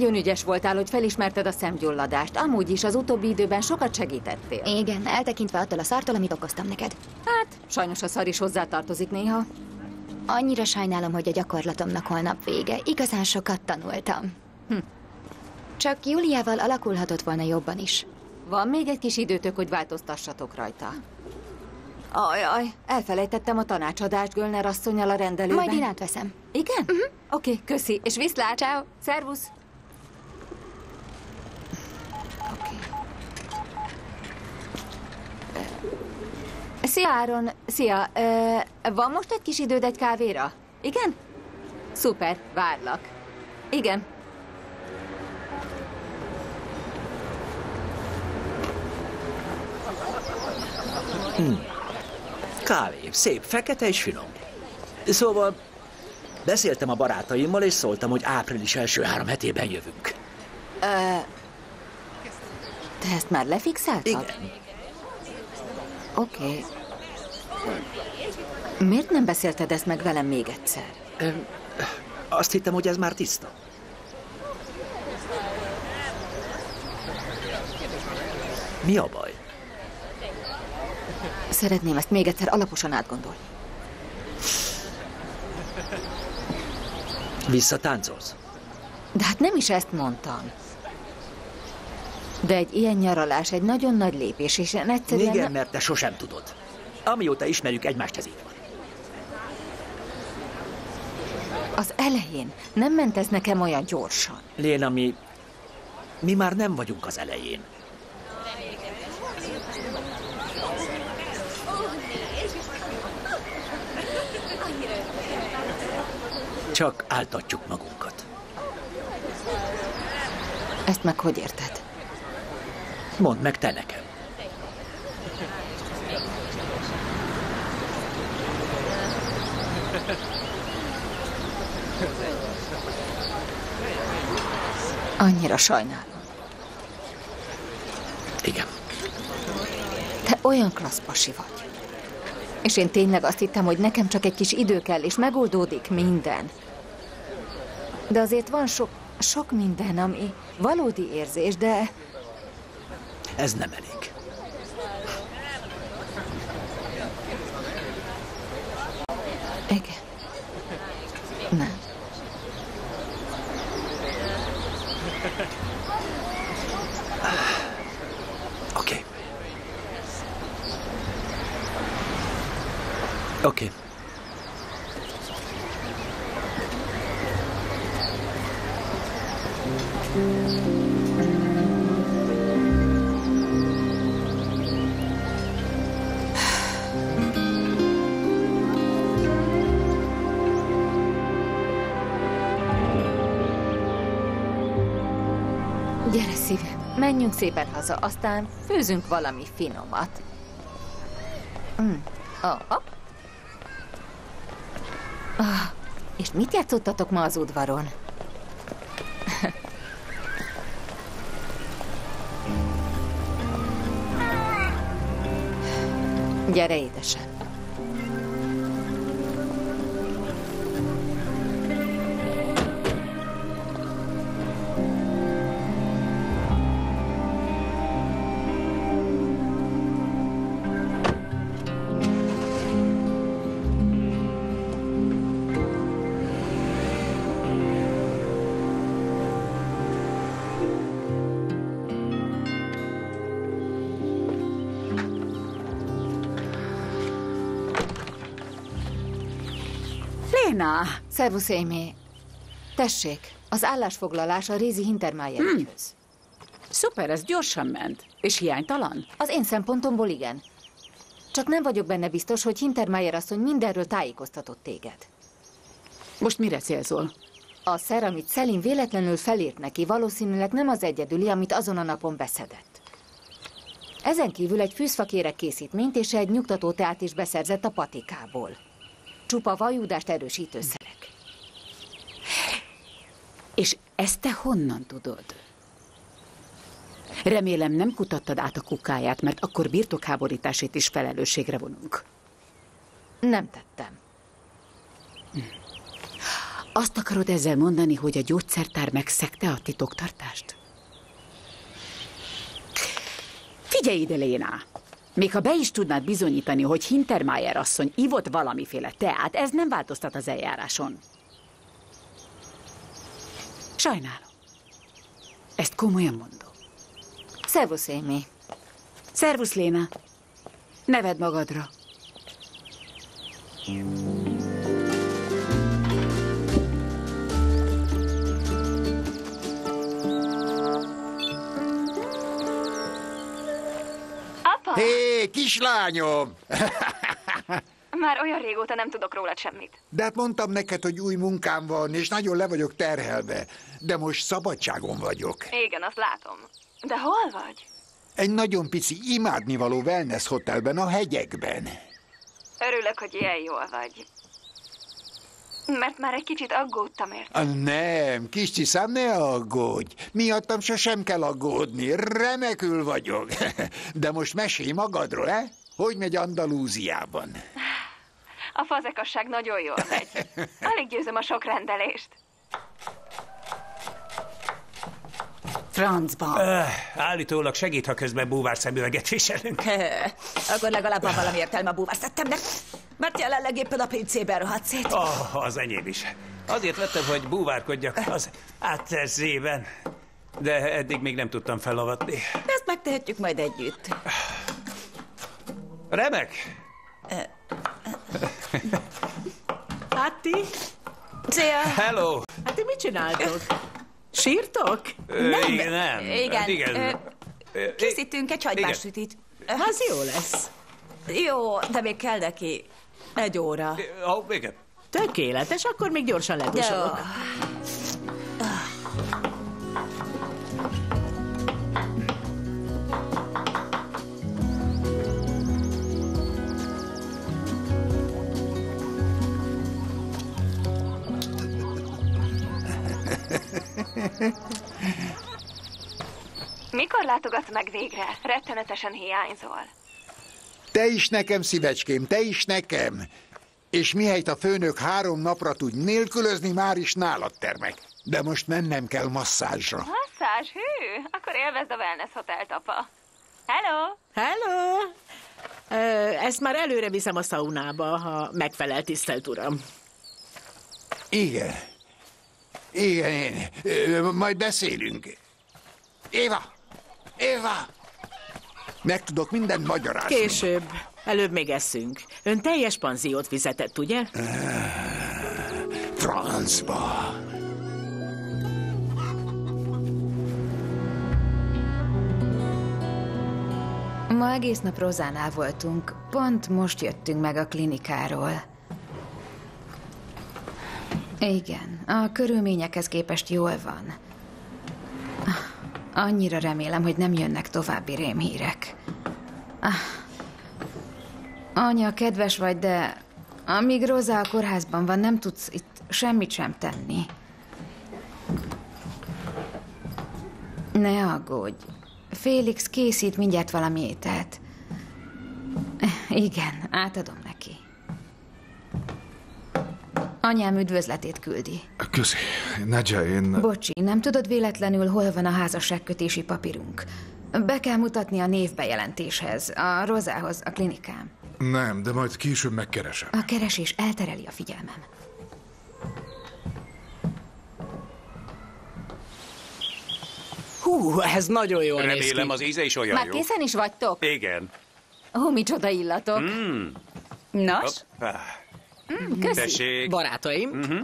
Nagyon ügyes voltál, hogy felismerted a szemgyulladást. Amúgy is az utóbbi időben sokat segítettél. Igen, eltekintve attól a szartól, amit okoztam neked. Hát, sajnos a szar is hozzátartozik néha. Annyira sajnálom, hogy a gyakorlatomnak holnap vége. Igazán sokat tanultam. Hm. Csak Júliával alakulhatott volna jobban is. Van még egy kis időtök, hogy változtassatok rajta. Ajaj, elfelejtettem a tanácsadást Gölner asszonyal a rendelőben. Majd én átveszem. Igen? Uh-huh. Oké, okay, köszi. És viszlát. Ciao. Szervusz. Szia, Áron. Szia. Van most egy kis időd egy kávéra? Igen? Szuper, várlak. Igen. Kávé, szép, fekete és finom. Szóval beszéltem a barátaimmal, és szóltam, hogy április első három hetében jövünk. Ö, te ezt már lefixáltad? Igen. Oké. Okay. Miért nem beszélted ezt meg velem még egyszer? Ö, azt hittem, hogy ez már tiszta. Mi a baj? Szeretném ezt még egyszer alaposan átgondolni. Visszatáncolsz? De hát nem is ezt mondtam. De egy ilyen nyaralás egy nagyon nagy lépés, és én egyszerűen... Igen, mert te sosem tudod. Amióta ismerjük egymást, ez így van. Az elején nem ment ez nekem olyan gyorsan. Léna, mi... Mi már nem vagyunk az elején. Csak áltatjuk magunkat. Ezt meg hogy érted? Mondd meg te nekem. Annyira sajnálom. Igen. Te olyan klassz pasi vagy. És én tényleg azt hittem, hogy nekem csak egy kis idő kell, és megoldódik minden. De azért van sok, sok minden, ami valódi érzés, de Ez nem elég. Menjünk szépen haza, aztán főzünk valami finomat. Mm. Oh, oh. És mit játszottatok ma az udvaron? [LAUGHS] Gyere, édesem. Szervusz, Amy. Tessék, az állásfoglalás a Rézi Hintermeyer Hmm. Szuper, ez gyorsan ment. És hiánytalan? Az én szempontomból igen. Csak nem vagyok benne biztos, hogy Hintermeyer asszony mindenről tájékoztatott téged. Most mire célzol? A szer, amit Szelin véletlenül felírt neki, valószínűleg nem az egyedüli, amit azon a napon beszedett. Ezen kívül egy fűzfakérek készítményt és egy nyugtató teát is beszerzett a patikából. Csupa vajudást erősítőszerek. És ezt te honnan tudod? Remélem nem kutattad át a kukáját, mert akkor birtokháborításét is felelősségre vonunk. Nem tettem. Azt akarod ezzel mondani, hogy a gyógyszertár megszegte a titoktartást? Figyelj ide, Léna! Még ha be is tudnád bizonyítani, hogy Hintermeyer asszony ivott valamiféle teát, ez nem változtat az eljáráson. Sajnálom. Ezt komolyan mondom. Szervusz, Amy. Szervusz, Léna. Neved magadra. Apa! Hé, kislányom! [LAUGHS] Már olyan régóta nem tudok rólad semmit. De hát mondtam neked, hogy új munkám van, és nagyon le vagyok terhelve. De most szabadságon vagyok. Igen, azt látom. De hol vagy? Egy nagyon pici imádnivaló wellness hotelben a hegyekben. Örülök, hogy ilyen jól vagy. Mert már egy kicsit aggódtam érte. Ah, Nem, kis csiszám, ne aggódj. Miattam sosem kell aggódni. Remekül vagyok. [LAUGHS] De most mesélj magadról, eh? Hogy megy Andalúziában? [SIGHS] A fazekasság nagyon jól megy. Alig győzöm a sok rendelést. Francba. Öh, állítólag segít, ha közben búvár szemüveget viselünk. Akkor legalább van valami értelme a búvár tettemnek, mert jelenleg éppen a pincében rohadt szét. Oh, az enyém is. Azért vettem, hogy búvárkodjak az átterzében. De eddig még nem tudtam felavatni. Ezt megtehetjük majd együtt. Remek! Hátti? Szia! Hello! Hát ti mit csináltok? Sírtok? Ö, igen, nem. Igen. Hát igen. Ö, Készítünk egy hagymásütit. Az jó lesz. Jó, de még kell neki egy óra. Ó, igen. Tökéletes, akkor még gyorsan ledusolok. Mikor látogatsz meg végre? Rettenetesen hiányzol. Te is nekem, szívecském, te is nekem. És mihelyt a főnök három napra tud nélkülözni, már is nálad termek. De most mennem kell masszázsra. Masszázs, hű! Akkor élvezd a wellness hotelt, apa. Hello! Hello! Ezt már előre viszem a szaunába, ha megfelel, tisztelt uram. Igen. Igen, én. Majd beszélünk. Éva! Éva! Meg tudok mindent magyarázni. Később. Előbb még eszünk. Ön teljes panziót fizetett, ugye? Francba. Ma egész nap Rozánál voltunk. Pont most jöttünk meg a klinikáról. Igen, a körülményekhez képest jól van. Annyira remélem, hogy nem jönnek további rémhírek. Ah. Anya, kedves vagy, de amíg Rosa a kórházban van, nem tudsz itt semmit sem tenni. Ne aggódj. Félix készít mindjárt valami ételt. Igen, átadom Anyám üdvözletét küldi. Köszi. Nadja, én... Bocsi, nem tudod véletlenül, hol van a házasságkötési papírunk? Be kell mutatni a névbejelentéshez, a Rozához, a klinikám. Nem, de majd később megkeresem. A keresés eltereli a figyelmem. Hú, ez nagyon jól néz ki. Remélem az íze is olyan Már jó. készen is vagytok? Igen. Ó, micsoda illatok. Mm. Nos? Hoppá. Mm, köszi. Tessék. Barátaim, Mhm.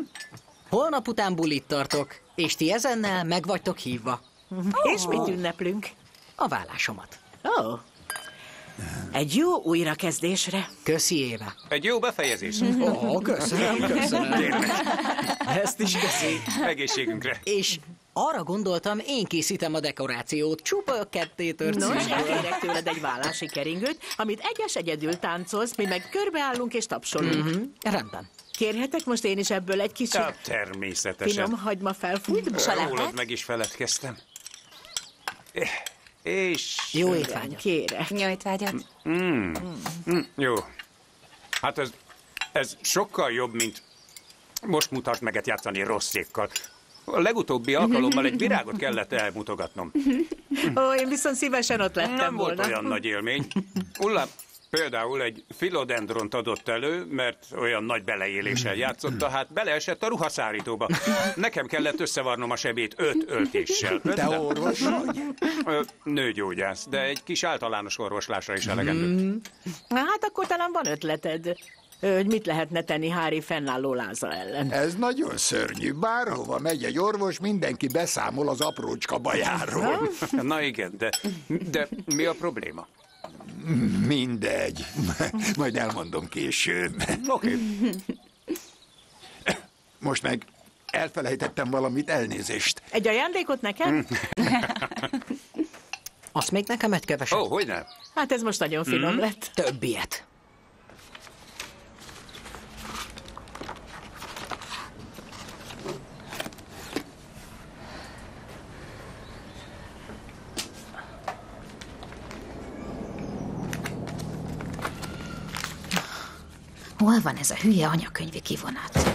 holnap után bulit tartok, és ti ezennel meg vagytok hívva. És mit ünneplünk? A vállásomat. Ó. Oh. Egy jó újrakezdésre. Köszi, Éva. Egy jó befejezés. Ó, köszönöm, köszönöm. Tényleg. Ezt is köszi. Egészségünkre. És arra gondoltam, én készítem a dekorációt, csupa ketté tört Nos, színből. kérek tőled egy vállási keringőt, amit egyes egyedül táncolsz, mi meg körbeállunk és tapsolunk. Mhm, Rendben. Kérhetek most én is ebből egy kicsit? Ja, természetesen. Finom hagyma felfújt? Rólad meg is feledkeztem. Eh, És... Jó étvágyat. Kérek. Jó étvágyat. Mm. Mm. Jó. Hát ez, ez sokkal jobb, mint most mutat meget játszani rosszékkal. A legutóbbi alkalommal egy virágot [LAUGHS] kellett elmutogatnom. Ó, én viszont szívesen ott lettem Nem volt volna. olyan nagy élmény. Ulla például egy filodendront adott elő, mert olyan nagy beleéléssel játszotta, hát beleesett a ruhaszárítóba. Nekem kellett összevarnom a sebét öt öltéssel. Te Nem. orvos vagy? Nőgyógyász, de egy kis általános orvoslásra is elegendő. Na, hát akkor talán van ötleted, hogy mit lehetne tenni Hári fennálló láza ellen. Ez nagyon szörnyű. Bárhova megy egy orvos, mindenki beszámol az aprócska bajáról. Na igen, de, de mi a probléma? Mindegy. [LAUGHS] Majd elmondom később. Oké. Most meg elfelejtettem valamit, elnézést. Egy ajándékot nekem? Azt még nekem egy keveset. Ó, oh, hogy nem? Hát ez most nagyon finom Mhm. lett. Többiet. Hol van ez a hülye anyakönyvi kivonat?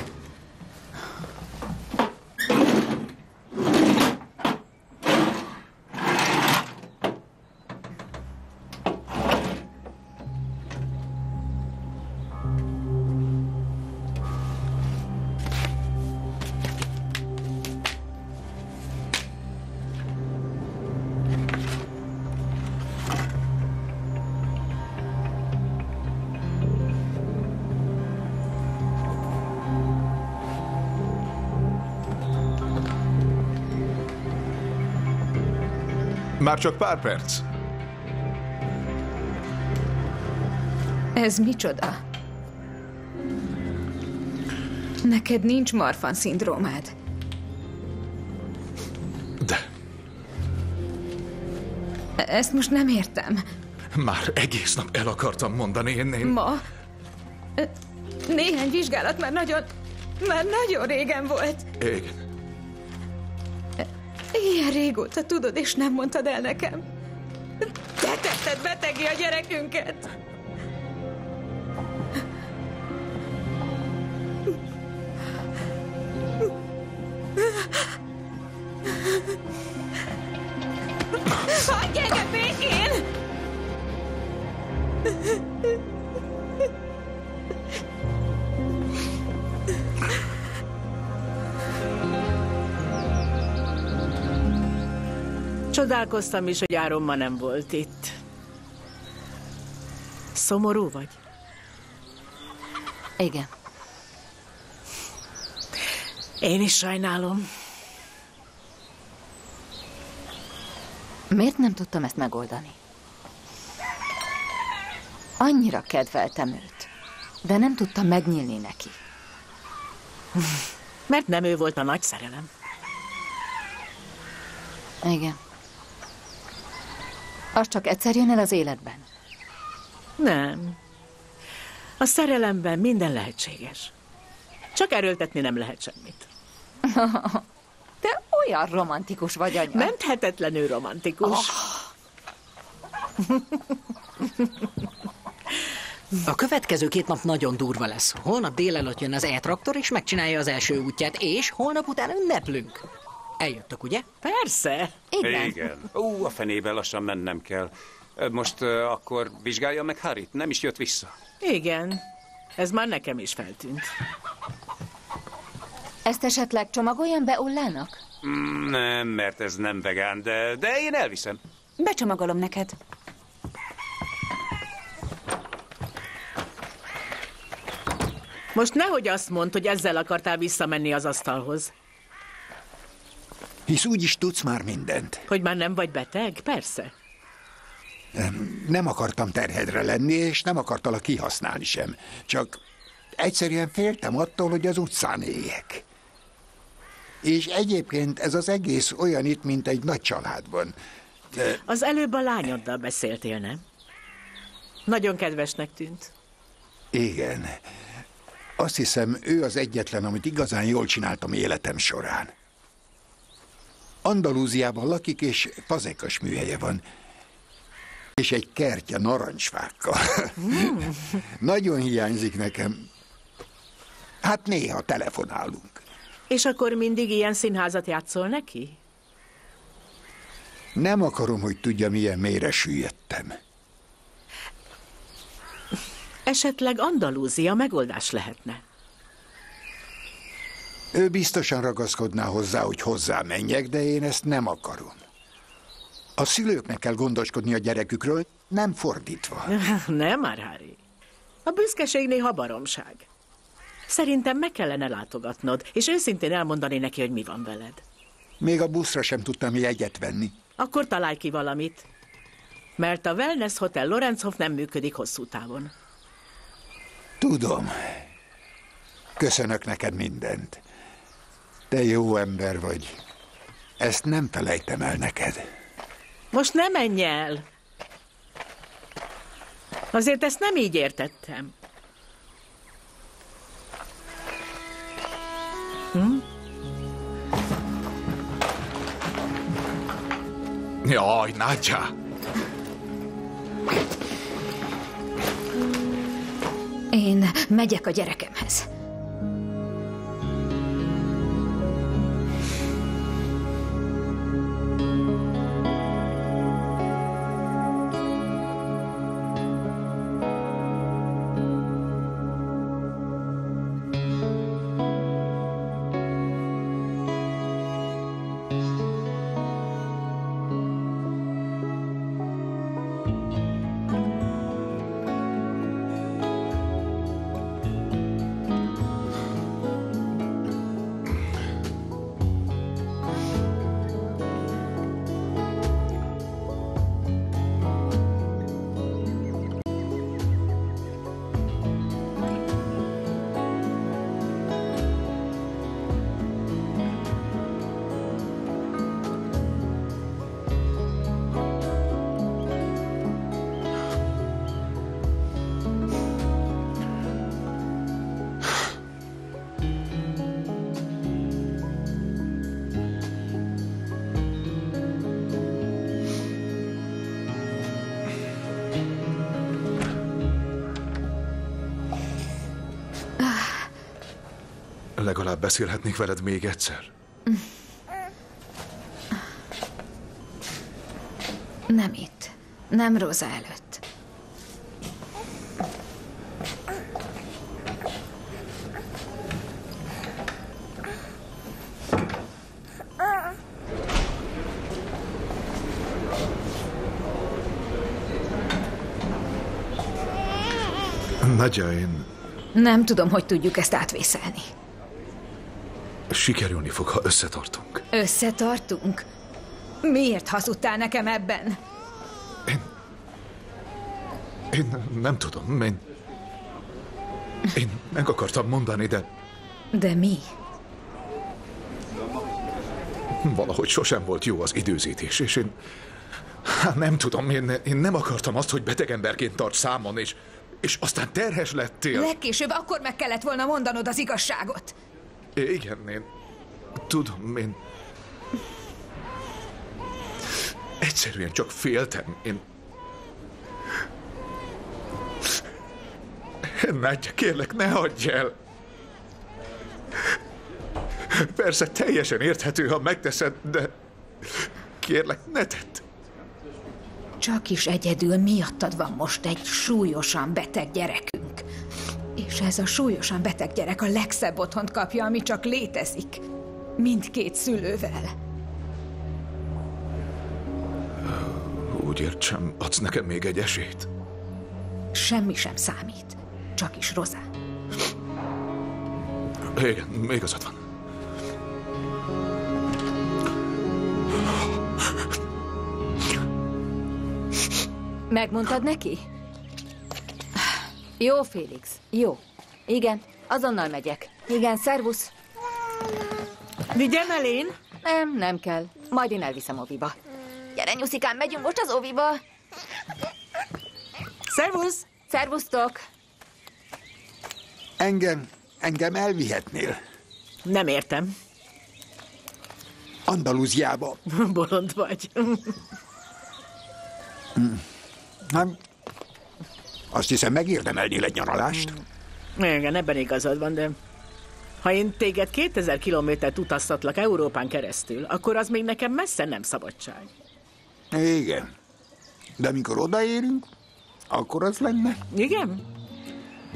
Már csak pár perc. Ez micsoda? Neked nincs Marfan szindrómád. De Ezt most nem értem. már egész nap el akartam mondani, én... én... Ma? Néhány vizsgálat már nagyon... Már nagyon régen volt. Igen. Ilyen régóta tudod, és nem mondtad el nekem. Te tetted betegé a gyerekünket. Csodálkoztam is, hogy Áron ma nem volt itt. Szomorú vagy? Igen. Én is sajnálom. Miért nem tudtam ezt megoldani? Annyira kedveltem őt, de nem tudtam megnyílni neki. Mert nem ő volt a nagy szerelem. Igen. Az csak egyszer jön el az életben. Nem. A szerelemben minden lehetséges. Csak erőltetni nem lehet semmit. [LAUGHS] Te olyan romantikus vagy, anya. Menthetetlenül romantikus. [LAUGHS] A következő két nap nagyon durva lesz. Holnap délelőtt jön az e-traktor, és megcsinálja az első útját, és holnap után ünneplünk. Eljöttök, ugye? Persze. Igen. Ó, a fenébe lassan mennem kell. Most uh, akkor vizsgálja meg Harit. Nem is jött vissza. Igen. Ez már nekem is feltűnt. Ezt esetleg csomagoljam be Ullának? Mm, Nem, mert ez nem vegán, de, de én elviszem. Becsomagolom neked. Most nehogy azt mondd, hogy ezzel akartál visszamenni az asztalhoz. Hisz úgy is tudsz már mindent. Hogy már nem vagy beteg? Persze. Nem, nem akartam terhedre lenni, és nem akartalak kihasználni sem. Csak egyszerűen féltem attól, hogy az utcán éljek. És egyébként ez az egész olyan itt, mint egy nagy családban. De Az előbb a lányoddal beszéltél, nem? Nagyon kedvesnek tűnt. igen, azt hiszem, ő az egyetlen, amit igazán jól csináltam életem során. Andalúziában lakik, és fazekas műhelye van. És egy kertje narancsfákkal. Nagyon hiányzik nekem. Hát néha telefonálunk. És akkor mindig ilyen színházat játszol neki? Nem akarom, hogy tudja, milyen mélyre süllyedtem. Esetleg Andalúzia megoldás lehetne. Ő biztosan ragaszkodná hozzá, hogy hozzá menjek, de én ezt nem akarom. A szülőknek kell gondoskodni a gyerekükről, nem fordítva. [LAUGHS] Nem már, Harry. A büszkeség néha baromság. Szerintem meg kellene látogatnod, és őszintén elmondani neki, hogy mi van veled. Még a buszra sem tudtam jegyet venni. Akkor találj ki valamit. Mert a Wellness Hotel Lorenzhof nem működik hosszú távon. Tudom. Köszönök neked mindent. Te jó ember vagy. Ezt nem felejtem el neked. Most ne menj el! Azért ezt nem így értettem. Hm? Jaj, Nadja! Én megyek a gyerekemhez. Beszélhetnék veled még egyszer. Nem itt. Nem Rosa előtt. Nagyja, én Nem tudom, hogy tudjuk ezt átvészelni. Sikerülni fog, ha összetartunk. Összetartunk? Miért hazudtál nekem ebben? Én nem tudom, én... Én meg akartam mondani, de De mi? valahogy sosem volt jó az időzítés, és én... Hát nem tudom, én, én nem akartam azt, hogy beteg emberként tarts számon, és, és aztán terhes lettél. Legkésőbb akkor meg kellett volna mondanod az igazságot. Igen, én... Tudom, én... Egyszerűen csak féltem. Én... Nagyja, kérlek, ne hagyj el! Persze teljesen érthető, ha megteszed, de... Kérlek, ne tedd! Csak is egyedül miattad van most egy súlyosan beteg gyerekünk. És ez a súlyosan beteg gyerek a legszebb otthont kapja, ami csak létezik. Mindkét szülővel. Úgy értsem, adsz nekem még egy esélyt? Semmi sem számít. Csak is Rosa. Igen, még igazad van. Megmondtad neki? Jó, Félix, jó. Igen, azonnal megyek. Igen, szervusz. Vigyem el én? Nem, nem kell. Majd én elviszem Oviba. Gyere, nyuszikám, megyünk most az Oviba. Szervusz! Szervusztok! Engem, engem elvihetnél. Nem értem. Andalúziába. [LAUGHS] Bolond vagy. Nem. Azt hiszem, megérdemelnél egy nyaralást. Igen, ebben igazad van, de ha én téged 2000 kilométert utaztatlak Európán keresztül, akkor az még nekem messze nem szabadság. Igen. De amikor odaérünk, akkor az lenne. Igen?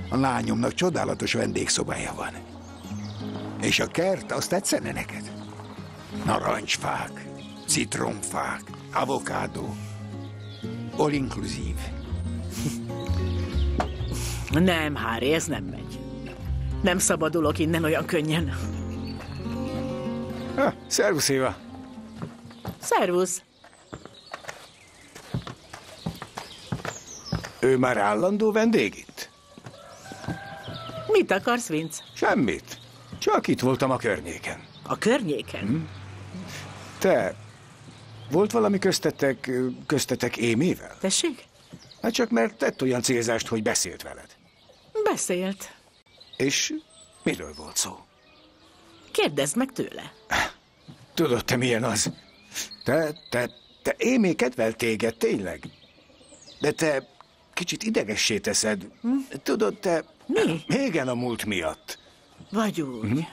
A lányomnak csodálatos vendégszobája van. És a kert, azt tetszene neked? Narancsfák, citromfák, avokádó. All inclusive. Nem, Hári, ez nem megy. Nem szabadulok innen olyan könnyen. Ha, szervusz, Éva. Szervusz. Ő már állandó vendég itt? Mit akarsz, Vince? Semmit. Csak itt voltam a környéken. A környéken? Hm? Te, volt valami köztetek, köztetek Émével? Tessék? Hát csak mert tett olyan célzást, hogy beszélt veled. Beszélt. És miről volt szó? Kérdezd meg tőle. Tudod, te milyen az? Te, te, te Émé kedvel téged, tényleg? De te kicsit idegessé teszed. Tudod, te Mi? Igen, a múlt miatt. Vagy úgy.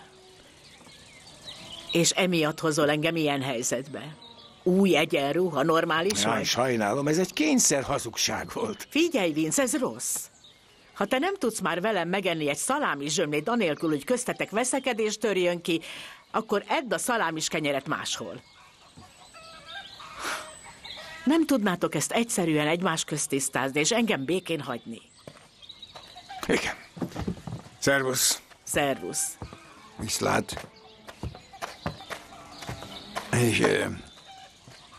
És emiatt hozol engem ilyen helyzetbe. Új egyenruha, normális Jaj, vagy? sajnálom, ez egy kényszer hazugság volt. Figyelj, Vince, ez rossz. Ha te nem tudsz már velem megenni egy szalámi zsömlét, anélkül, hogy köztetek veszekedés törjön ki, akkor edd a szalámis kenyeret máshol. Nem tudnátok ezt egyszerűen egymás közt tisztázni, és engem békén hagyni. Igen. Szervusz. Szervusz. Viszlát. És ö,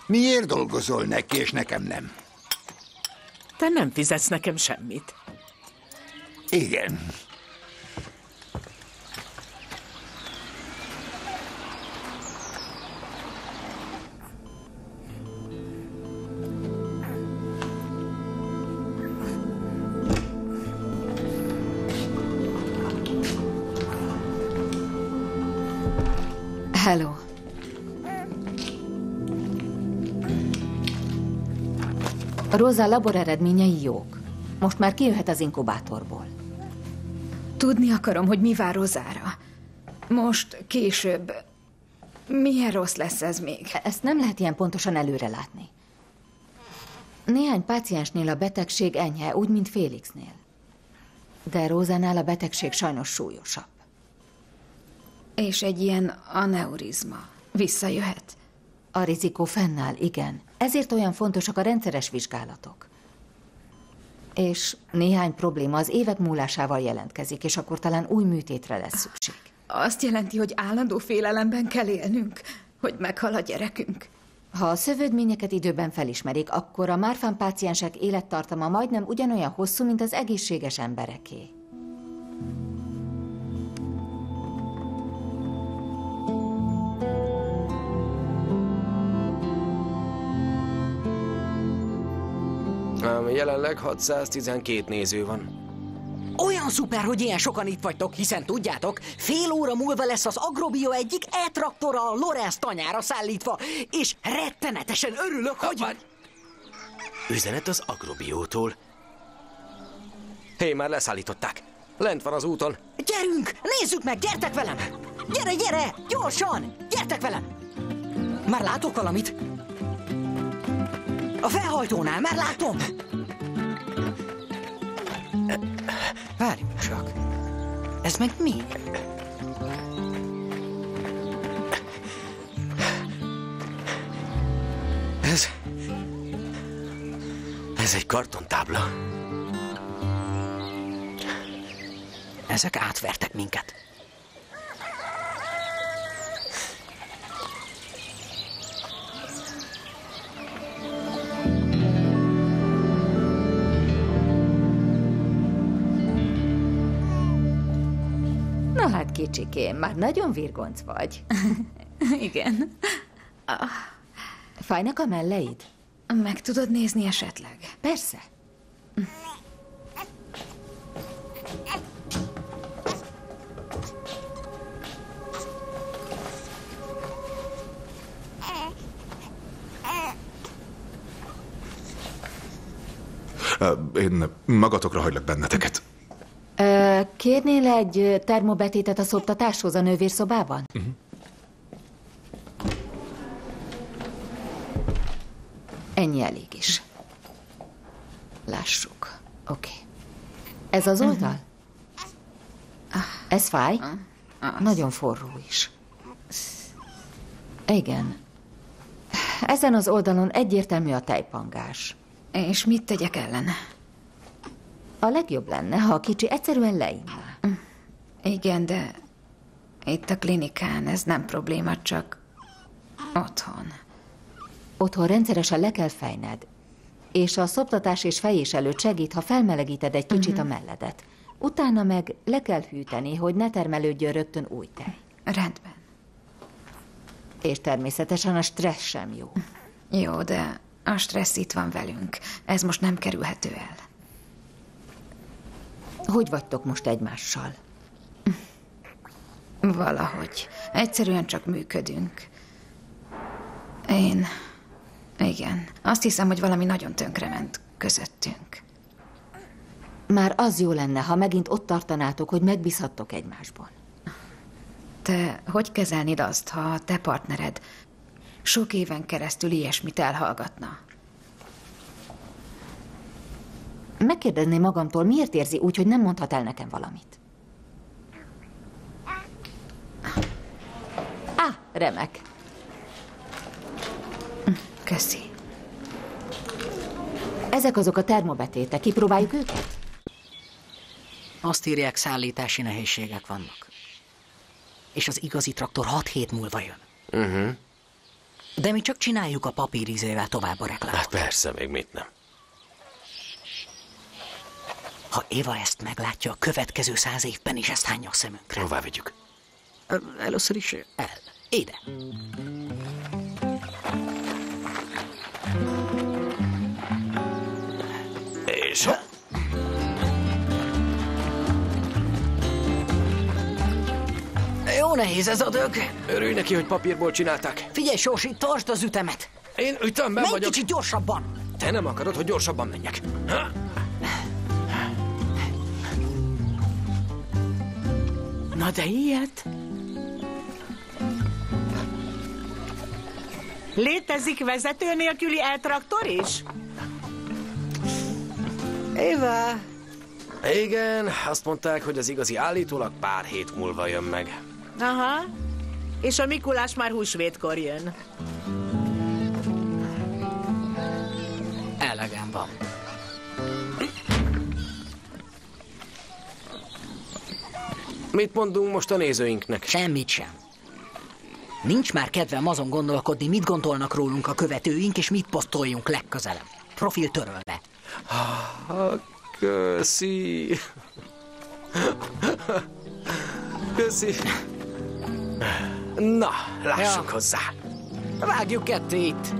miért dolgozol neki, és nekem nem? Te nem fizetsz nekem semmit. Igen. Hello. Rosa labor eredményei jók. Most már kijöhet az inkubátorból. Tudni akarom, hogy mi vár Rozára. Most, később. Milyen rossz lesz ez még? Ezt nem lehet ilyen pontosan előrelátni. Néhány páciensnél a betegség enyhe, úgy, mint Félixnél. De Rózánál a betegség sajnos súlyosabb. És egy ilyen aneurizma visszajöhet. A rizikó fennáll, igen. Ezért olyan fontosak a rendszeres vizsgálatok. És néhány probléma az évek múlásával jelentkezik, és akkor talán új műtétre lesz szükség. Azt jelenti, hogy állandó félelemben kell élnünk, hogy meghal a gyerekünk. Ha a szövődményeket időben felismerik, akkor a márfán páciensek élettartama majdnem ugyanolyan hosszú, mint az egészséges embereké. Ám jelenleg 612 néző van. Olyan szuper, hogy ilyen sokan itt vagytok, hiszen tudjátok, fél óra múlva lesz az Agrobio egyik e-traktora a Lorenz tanyára szállítva, és rettenetesen örülök, hogy... Üzenet az Agrobiótól. Hé, már leszállították. Lent van az úton. Gyerünk, nézzük meg, gyertek velem! Gyere, gyere, gyorsan, gyertek velem! Már látok valamit? A felhajtónál már látom! Várjunk csak. Ez meg mi? Ez... Ez egy kartontábla. Ezek átvertek minket. Kicsikém, már nagyon virgonc vagy. [LAUGHS] Igen. Fájnak a melleid? Meg tudod nézni esetleg? Persze. Én magatokra hagylak benneteket. Kérnél egy termobetétet a szoptatáshoz a nővérszobában? Mhm. Ennyi elég is. Lássuk. Oké. Ez az oldal? Ez fáj? Nagyon forró is. Igen. Ezen az oldalon egyértelmű a tejpangás. És mit tegyek ellene? A legjobb lenne, ha a kicsi egyszerűen leinná. Igen, de itt a klinikán ez nem probléma, csak otthon. Otthon rendszeresen le kell fejned, és a szoptatás és fejés előtt segít, ha felmelegíted egy kicsit a melledet. Utána meg le kell hűteni, hogy ne termelődjön rögtön új tej. Rendben. És természetesen a stressz sem jó. Jó, de a stressz itt van velünk. Ez most nem kerülhető el. Hogy vagytok most egymással? Valahogy. Egyszerűen csak működünk. Én... Igen. Azt hiszem, hogy valami nagyon tönkrement közöttünk. Már az jó lenne, ha megint ott tartanátok, hogy megbízhattok egymásban. Te hogy kezelnéd azt, ha a te partnered sok éven keresztül ilyesmit elhallgatna? Megkérdezném magamtól, miért érzi úgy, hogy nem mondhat el nekem valamit. Á, remek. Köszi. Ezek azok a termobetétek. Kipróbáljuk őket? Azt írják, szállítási nehézségek vannak. És az igazi traktor 6 hét múlva jön. Uh-huh. De mi csak csináljuk a papírizével tovább a reklámot. Hát persze, még mit nem. Ha Éva ezt meglátja, a következő száz évben is ezt hányja a szemünkre. Hová vigyük? Ö, Először is el. Ide. És ha... Jó nehéz ez a dög. Örülj neki, hogy papírból csinálták. Figyelj, Sorsi, tartsd az ütemet. Én ütemben Menj vagyok. kicsit gyorsabban. Te nem akarod, hogy gyorsabban menjek. Ha? Na de ilyet? Létezik vezető nélküli eltraktor is? Éva, Igen, azt mondták, hogy az igazi állítólag pár hét múlva jön meg. aha. És a Mikulás már húsvétkor jön. Mit mondunk most a nézőinknek? Semmit sem. Nincs már kedvem azon gondolkodni, mit gondolnak rólunk a követőink, és mit posztoljunk legközelebb. Profil törölve. Köszi. Köszi. Na, lássunk Ja. hozzá. Vágjuk ketté itt.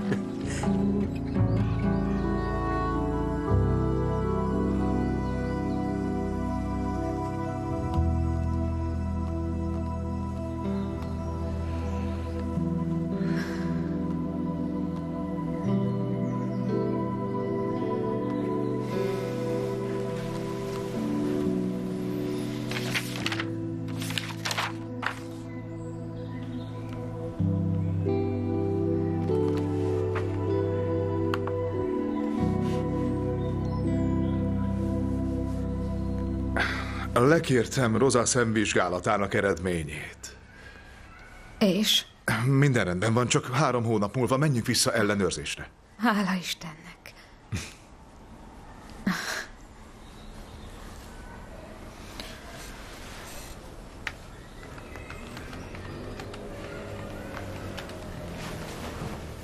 Lekértem Roza szemvizsgálatának eredményét. És? Minden rendben van, csak három hónap múlva menjünk vissza ellenőrzésre. Hála Istennek.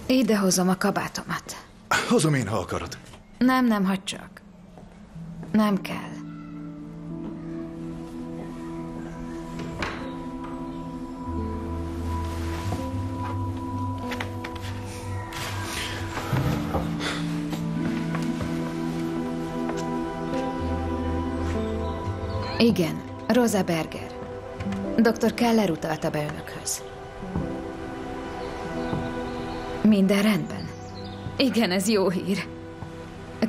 Ide hozom a kabátomat. Hozom én, ha akarod. Nem, nem, hagyd csak. Nem kell. Igen, Rosa Berger. Dr. Keller utalta be önökhöz. Minden rendben? Igen, ez jó hír.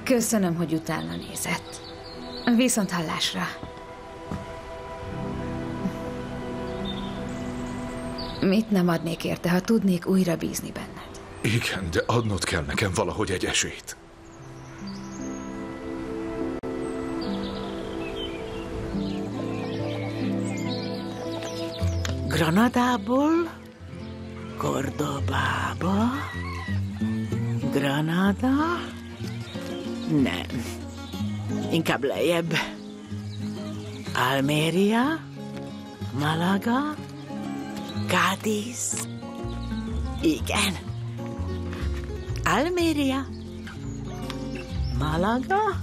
Köszönöm, hogy utána nézett. Viszont hallásra. Mit nem adnék érte, ha tudnék újra bízni benned? Igen, de adnod kell nekem valahogy egy esélyt. Granadából, Kordobába, Granada, nem. Inkább lejjebb. Almeria, Malaga, Cádiz. Igen. Almeria, Malaga,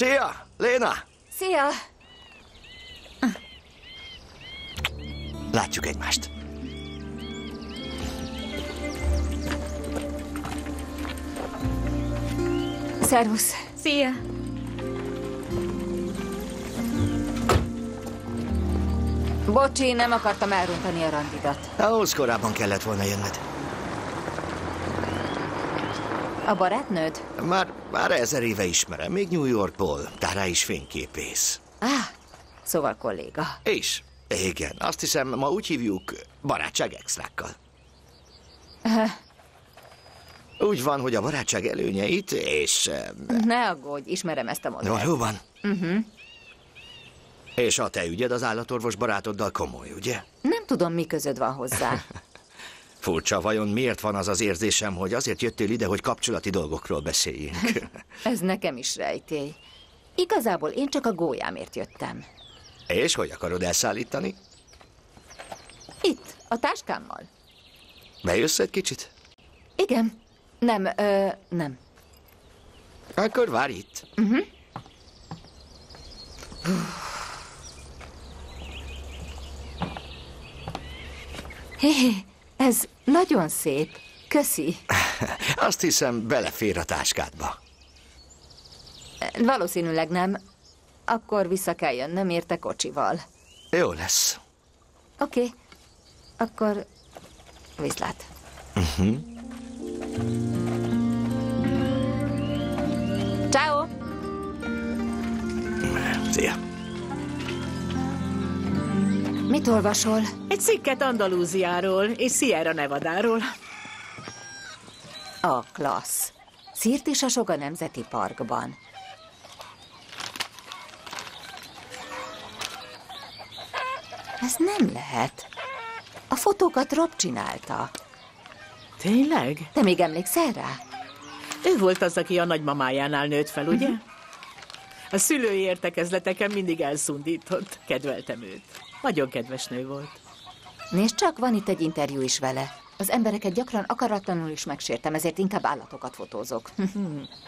Szia, Léna! Szia! Látjuk egymást. Szervusz! Szia! Bocsi, nem akartam elrontani a randidat. Ahhoz korábban kellett volna jönned. A barátnőd? Már, már ezer éve ismerem, még New Yorkból. Tára is fényképész. Ah, szóval kolléga. És? Igen, azt hiszem, ma úgy hívjuk barátság extrákkal. Uh, Úgy van, hogy a barátság előnyeit és... eh, ne aggódj, ismerem ezt a modellt. Valóban? Uh-huh. És a te ügyed az állatorvos barátoddal komoly, ugye? Nem tudom, mi közöd van hozzá. [LAUGHS] Furcsa, vajon miért van az az érzésem, hogy azért jöttél ide, hogy kapcsolati dolgokról beszéljünk? [LAUGHS] Ez nekem is rejtély. Igazából én csak a gólyámért jöttem. És hogy akarod elszállítani? Itt, a táskámmal. Bejössz egy kicsit? Igen. Nem, ö, nem. Akkor várj itt. Uh-huh. Hé, ez nagyon szép. Köszi. [LAUGHS] Azt hiszem, belefér a táskádba. Valószínűleg nem. Akkor vissza kell jönnöm érte kocsival. Jó lesz. Oké. Okay. Akkor viszlát. Uh-huh. Ciao. Szia. Mit olvasol? Egy cikket Andalúziáról és Sierra Nevadáról. A klassz. Szírt és a Soga Nemzeti Parkban. Ez nem lehet. A fotókat Rob csinálta. Tényleg? Te még emlékszel rá? Ő volt az, aki a nagymamájánál nőtt fel, ugye? A szülői értekezleteken mindig elszundított. Kedveltem őt. Nagyon kedves nő volt. Nézd csak, van itt egy interjú is vele. Az embereket gyakran akaratlanul is megsértem, ezért inkább állatokat fotózok.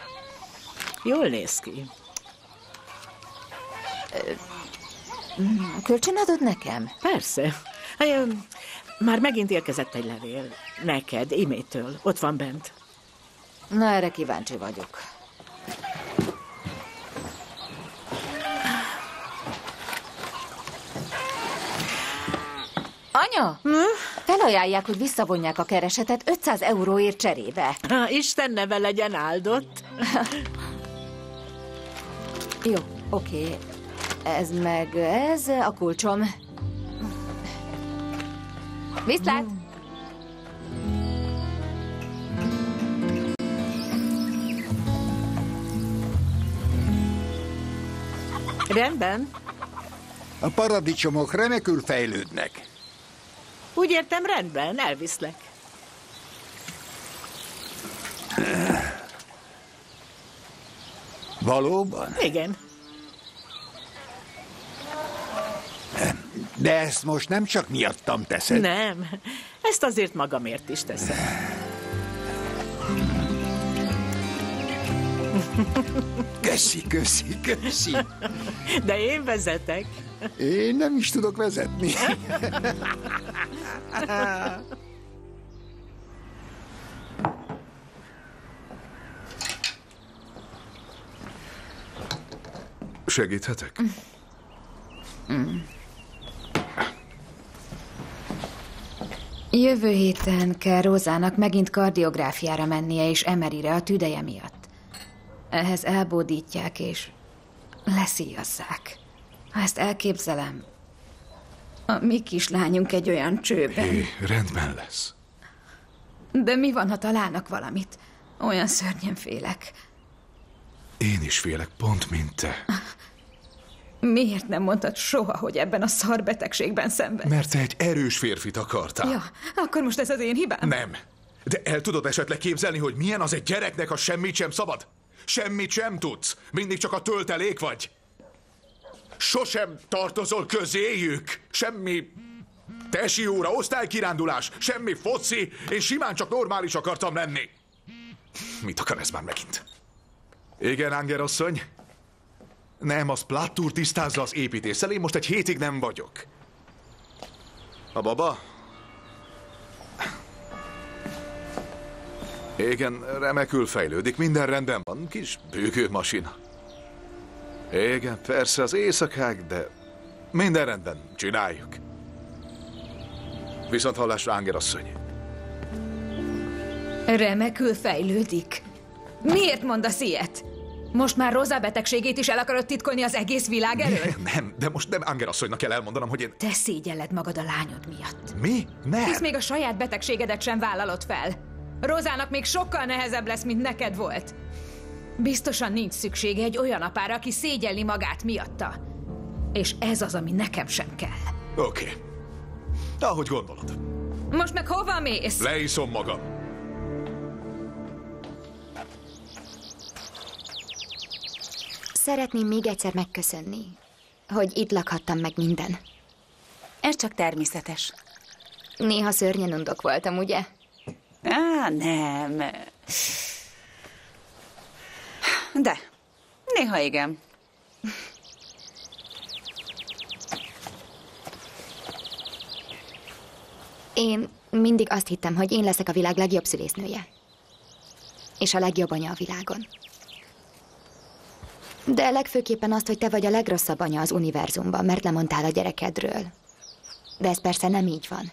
[LAUGHS] Jól néz ki. Kölcsönadod nekem? Persze. Már megint érkezett egy levél. Neked, Imétől. Ott van bent. Na, erre kíváncsi vagyok. Anya! Felajánlják, hogy visszavonják a keresetet 500 euróért cserébe. Ha, Isten neve legyen áldott. [LAUGHS] Jó, oké. Ez meg ez a kulcsom. Viszlát! Rendben. A paradicsomok remekül fejlődnek. Úgy értem, rendben, elviszlek. Valóban? Igen. De ezt most nem csak miattam teszed. Nem. Ezt azért magamért is teszem. Köszi, köszi, köszi. De én vezetek. Én nem is tudok vezetni. Segíthetek? Jövő héten kell Rózának megint kardiográfiára mennie és emerire a tüdeje miatt. Ehhez elbódítják és leszíjazzák. Ha ezt elképzelem, a mi kislányunk egy olyan csőben. Hé, rendben lesz. De mi van, ha találnak valamit? Olyan szörnyen félek. Én is félek, pont mint te. Miért nem mondtad soha, hogy ebben a szarbetegségben szenved? Mert te egy erős férfit akartál. Ja, akkor most ez az én hibám? Nem. De el tudod esetleg képzelni, hogy milyen az egy gyereknek, ha semmit sem szabad? Semmit sem tudsz. Mindig csak a töltelék vagy. Sosem tartozol közéjük. Semmi tesi óra, osztálykirándulás, semmi foci. Én simán csak normális akartam lenni. Mit akar ez már megint? Igen, Anger asszony? Nem, az Plattúr tisztázza az építéssel, én most egy hétig nem vagyok. A baba? Igen, remekül fejlődik, minden rendben van. Kis bőgő masina. Igen, persze az éjszakák, de minden rendben, csináljuk. Viszont hallásra, Ánger asszony. Remekül fejlődik. Miért mondasz ilyet? Most már Rosa betegségét is el akarod titkolni az egész világ elől? Nem, de most nem Ánger asszonynak kell elmondanom, hogy én... Te szégyelled magad a lányod miatt. Mi? Nem. Hisz még a saját betegségedet sem vállalod fel. Rozának még sokkal nehezebb lesz, mint neked volt. Biztosan nincs szüksége egy olyan apára, aki szégyelli magát miatta. És ez az, ami nekem sem kell. Oké. Okay. Ahogy gondolod. Most meg hova mész? Leiszom magam. Szeretném még egyszer megköszönni, hogy itt lakhattam meg minden. Ez csak természetes. Néha szörnyen undok voltam, ugye? Á, nem. De, néha igen. Én mindig azt hittem, hogy én leszek a világ legjobb szülésznője. És a legjobb anya a világon. De legfőképpen azt, hogy te vagy a legrosszabb anya az univerzumban, mert lemondtál a gyerekedről. De ez persze nem így van.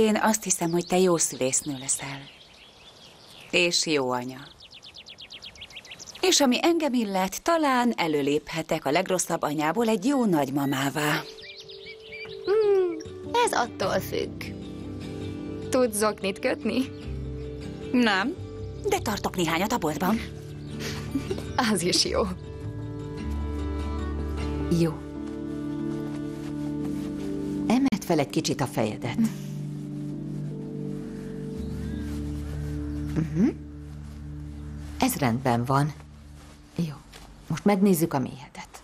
Én azt hiszem, hogy te jó szülésznő leszel. És jó anya. És ami engem illet, talán előléphetek a legrosszabb anyából egy jó nagymamává. Hmm, ez attól függ. Tudsz zoknit kötni? Nem, de tartok néhányat a boltban. [LAUGHS] Az is jó. Jó. Emeld fel egy kicsit a fejedet. Uh-huh. Ez rendben van. Jó. Most megnézzük a méhedet.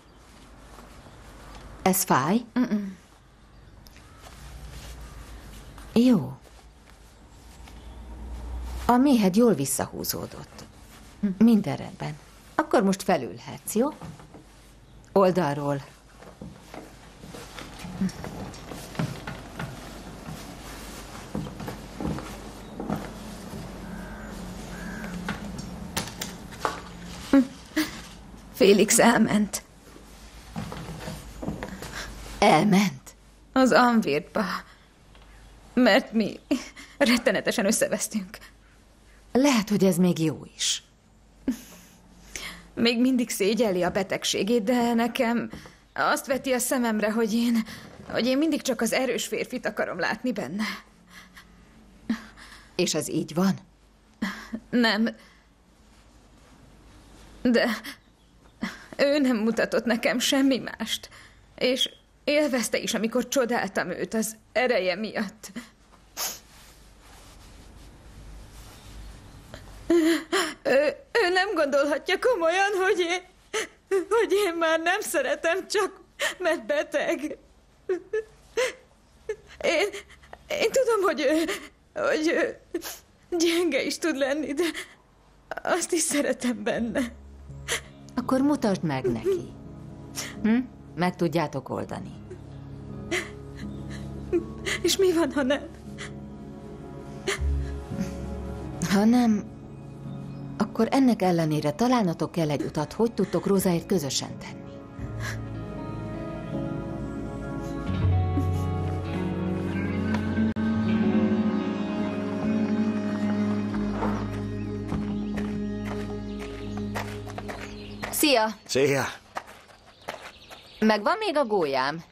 Ez fáj? Mm-mm. Jó. A méhed jól visszahúzódott. Minden rendben. Akkor most felülhetsz, jó? Oldalról. Félix elment. Elment? Az Anvirtba. Mert mi rettenetesen összevesztünk. Lehet, hogy ez még jó is. Még mindig szégyelli a betegségét, de nekem azt veti a szememre, hogy én, hogy én mindig csak az erős férfit akarom látni benne. És ez így van? Nem. De ő nem mutatott nekem semmi mást. És élvezte is, amikor csodáltam őt az ereje miatt. Ő, ő nem gondolhatja komolyan, hogy én, hogy én már nem szeretem, csak mert beteg. Én, én tudom, hogy ő, hogy ő gyenge is tud lenni, de azt is szeretem benne. Akkor mutasd meg neki. Hm? Meg tudjátok oldani. És mi van, ha nem? Ha nem, akkor ennek ellenére találnatok kell egy utat, hogy tudtok Rózáért közösen tenni. Szia! Szia! Megvan még a gólyám?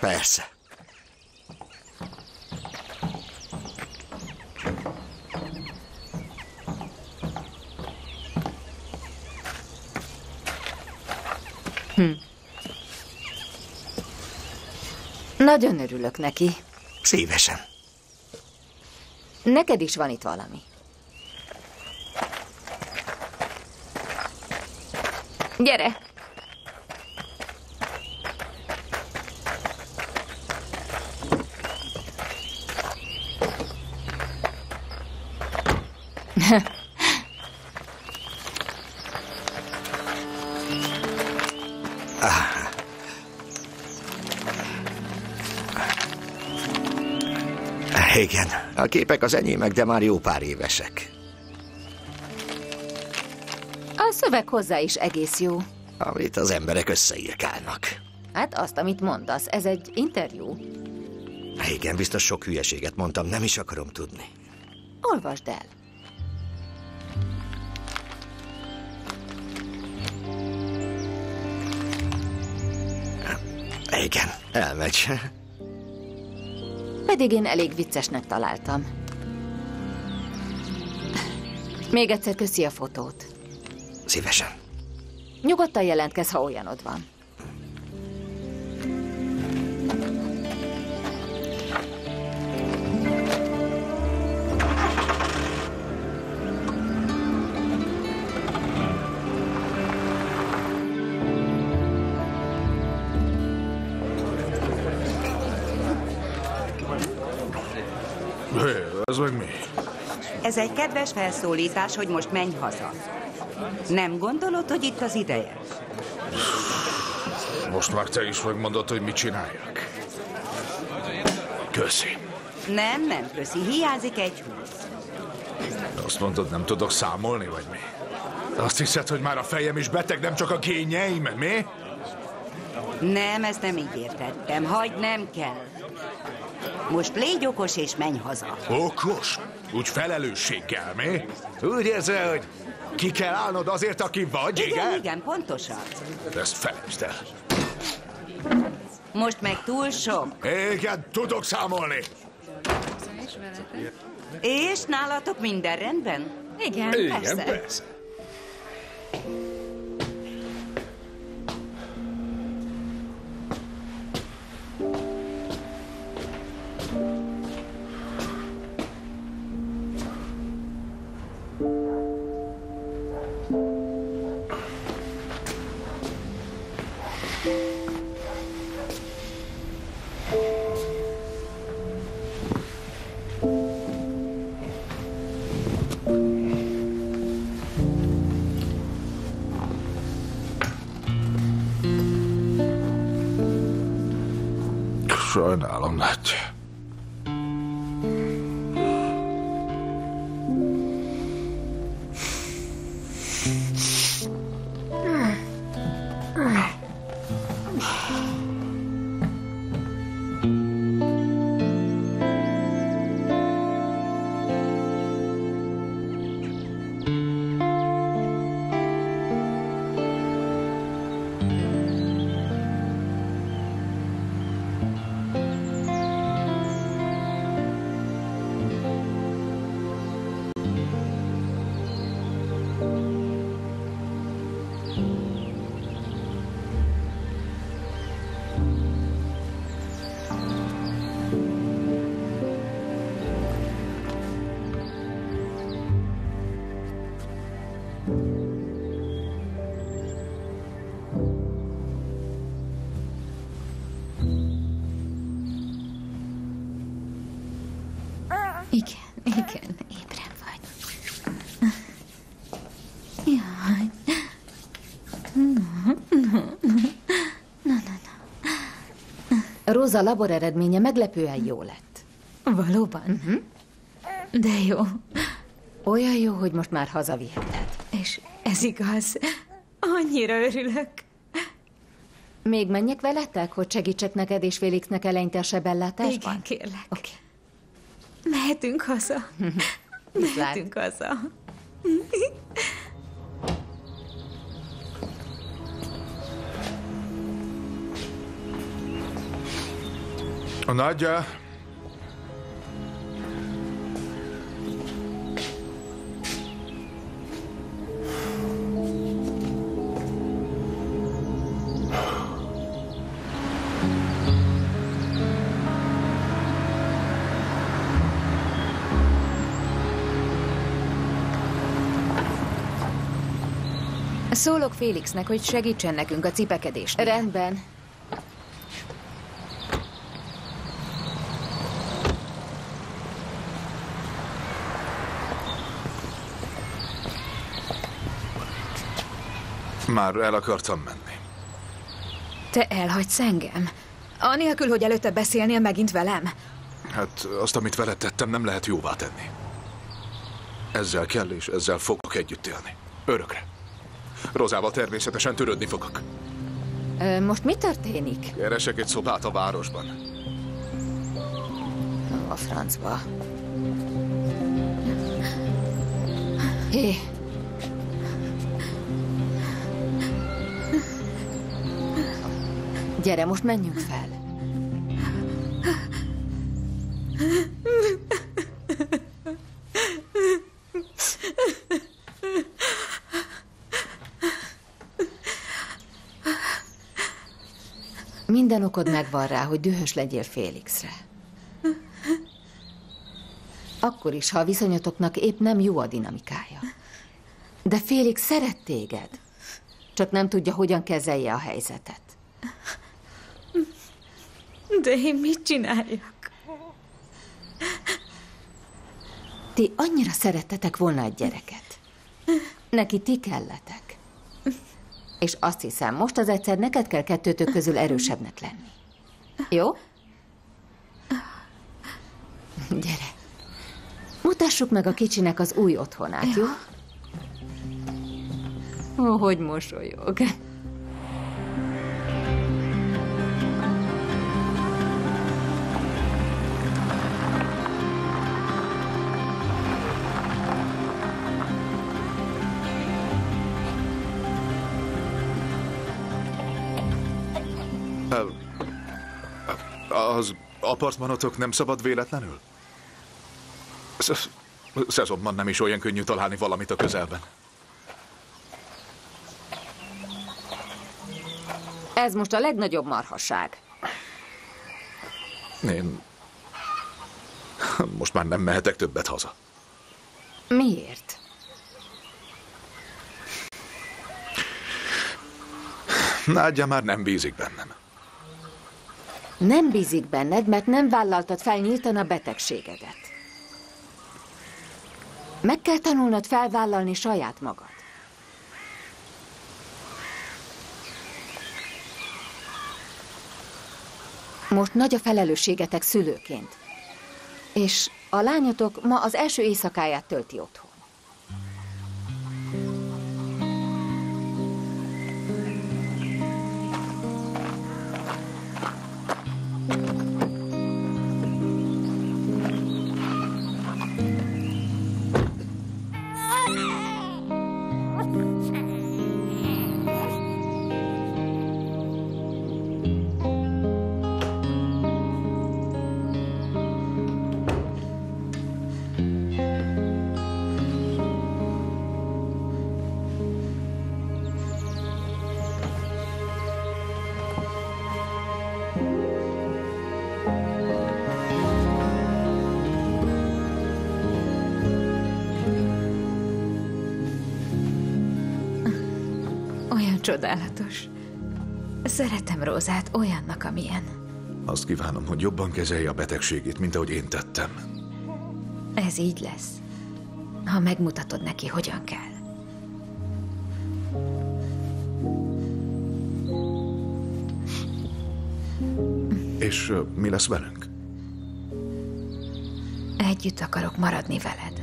Persze. Hm. Nagyon örülök neki. Szívesen. Neked is van itt valami. Gyere! Igen, a képek az enyémek, de már jó pár évesek szöveg hozzá is egész jó. Amit az emberek összeírkálnak. Hát azt, amit mondasz, ez egy interjú. Igen, biztos sok hülyeséget mondtam, nem is akarom tudni. Olvasd el. Igen, elmegy. Pedig én elég viccesnek találtam. Még egyszer köszi a fotót. Szívesen. Nyugodtan jelentkezz, ha olyanod van. Hé, ez meg mi? Ez egy kedves felszólítás, hogy most menj haza. Nem gondolod, hogy itt az ideje? Most már te is megmondod, hogy mit csináljak. Köszi. Nem, nem, köszi. Hiányzik egy húsz. Azt mondod, nem tudok számolni, vagy mi? Azt hiszed, hogy már a fejem is beteg, nem csak a gényeim, mi? Nem, ezt nem így értettem. Hagyd, nem kell. Most légy okos és menj haza. Okos? Úgy felelősséggel, mi? Úgy érzed, hogy ki kell állnod azért, aki vagy, igen? Igen, igen, pontosan. Ezt felejtsd el. Most meg túl sok. Igen, tudok számolni. És nálatok minden rendben? Igen, Igen, persze. Sajnálom, Nagy. Igen, Róza labor eredménye meglepően jó lett. Valóban? Uh-huh. De jó. Olyan jó, hogy most már hazaviheted. És ez igaz. Annyira örülök. Még menjek veletek, hogy segítsek neked és Félixnek eleinte a sebellátásban? Igen, kérlek. Oké. Mehetünk haza. Mehetünk haza. A nagyja... Szólok Félixnek, hogy segítsen nekünk a cipekedésnél. Rendben. Már el akartam menni. Te elhagysz engem? Anélkül, hogy előtte beszélnél megint velem? Hát azt, amit veled tettem, nem lehet jóvá tenni. Ezzel kell és ezzel fogok együtt élni. Örökre. Rozával természetesen törődni fogok. Ö, most mi történik? Keresek egy szobát a városban. A francba. Hé, Gyere, most menjünk fel. Minden okod megvan rá, hogy dühös legyél Félixre. Akkor is, ha a viszonyotoknak épp nem jó a dinamikája. De Félix szeret téged. Csak nem tudja, hogyan kezelje a helyzetet. De én mit csináljak? Ti annyira szerettetek volna egy gyereket. Neki ti kelletek. És azt hiszem, most az egyszer neked kell kettőtök közül erősebbnek lenni. Jó? Gyere. Mutassuk meg a kicsinek az új otthonát, jó? Ó, hogy mosolyog. Az apartmanotok nem szabad véletlenül? Sz- Szezonban nem is olyan könnyű találni valamit a közelben. Ez most a legnagyobb marhaság. Én... Most már nem mehetek többet haza. Miért? Nádja már nem bízik bennem. Nem bízik benned, mert nem vállaltad fel nyíltan a betegségedet. Meg kell tanulnod felvállalni saját magad. Most nagy a felelősségetek szülőként. És a lányotok ma az első éjszakáját tölti otthon. Olyan csodálatos. Szeretem Rózát olyannak, amilyen. Azt kívánom, hogy jobban kezelje a betegségét, mint ahogy én tettem. Ez így lesz. Ha megmutatod neki, hogyan kell. És mi lesz velünk? Együtt akarok maradni veled.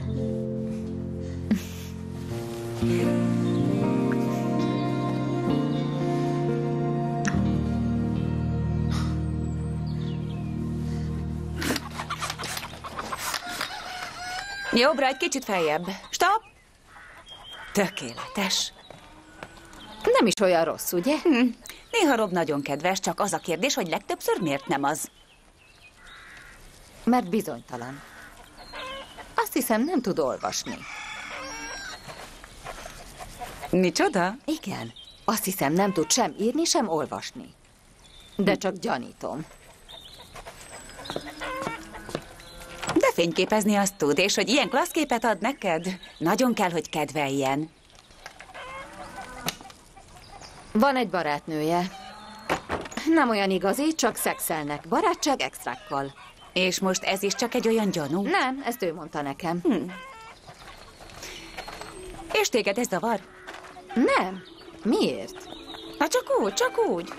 Jobbra, egy kicsit feljebb. Stop! Tökéletes. Nem is olyan rossz, ugye? Hm. Néha Rob nagyon kedves, csak az a kérdés, hogy legtöbbször miért nem az. Mert bizonytalan. Azt hiszem, nem tud olvasni. Micsoda? Igen. Azt hiszem, nem tud sem írni, sem olvasni. De csak gyanítom. Fényképezni azt tud, és hogy ilyen klassz képet ad neked, nagyon kell, hogy kedveljen. Van egy barátnője. Nem olyan igazi, csak szexelnek. Barátság extrákkal. És most ez is csak egy olyan gyanú? Nem, ezt ő mondta nekem. Hm. És téged ez zavar? Nem. Miért? Hát csak úgy, csak úgy.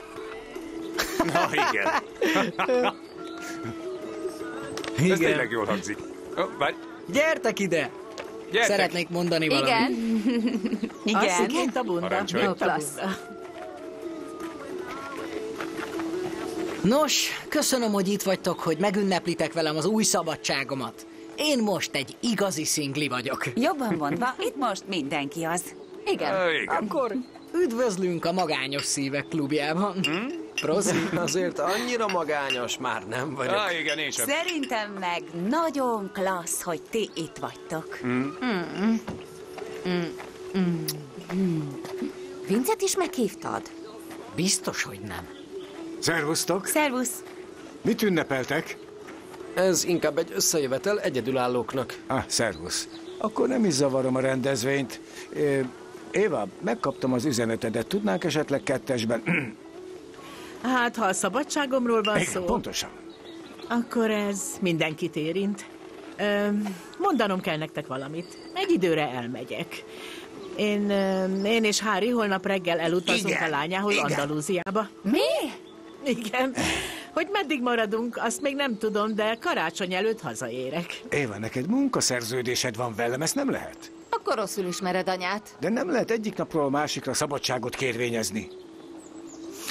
Na igen. [LAUGHS] Igen. Ez tényleg jól hangzik. Oh, várj. Gyertek ide! Gyertek. Szeretnék mondani Igen. valamit. Igen. [LAUGHS] Azt Azt mint a bunda. Jó, klassz. Nos, köszönöm, hogy itt vagytok, hogy megünneplitek velem az új szabadságomat. Én most egy igazi szingli vagyok. Jobban mondva, itt most mindenki az. Igen. Akkor üdvözlünk a Magányos Szívek klubjában. Hm? Prozi. Azért annyira magányos már nem vagyok. Ah, igen, én sem. Szerintem meg nagyon klassz, hogy ti itt vagytok. Mm, mm, mm. Vincet is meghívtad? Biztos, hogy nem. Szervusztok! Szervusz! Mit ünnepeltek? Ez inkább egy összejövetel egyedülállóknak. Ah, szervusz. Akkor nem is zavarom a rendezvényt. Ö, Éva, megkaptam az üzenetedet. Tudnánk esetleg kettesben? [CLEARS THROAT] Hát, ha a szabadságomról van Igen, szó, pontosan. akkor ez mindenkit érint. Ö, mondanom kell nektek valamit. Egy időre elmegyek. Én, ö, én és Hári holnap reggel elutazunk Igen, a lányához igen. Andalúziába. Mi? Igen. Hogy meddig maradunk, azt még nem tudom, de karácsony előtt hazaérek. Éva, neked munkaszerződésed van velem, ezt nem lehet. Akkor rosszul ismered anyát. De nem lehet egyik napról a másikra szabadságot kérvényezni.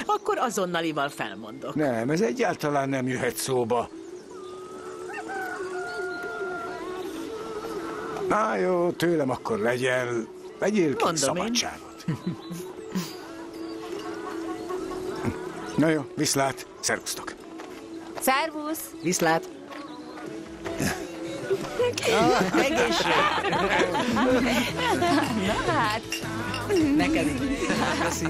Akkor azonnalival felmondok. Nem, ez egyáltalán nem jöhet szóba. Na jó, tőlem akkor legyen. Vegyél ki Mondom én. szabadságot. Na jó, viszlát, szervusztok. Szervusz! Viszlát. Ah, egészség! Na hát. Neked is. Köszi.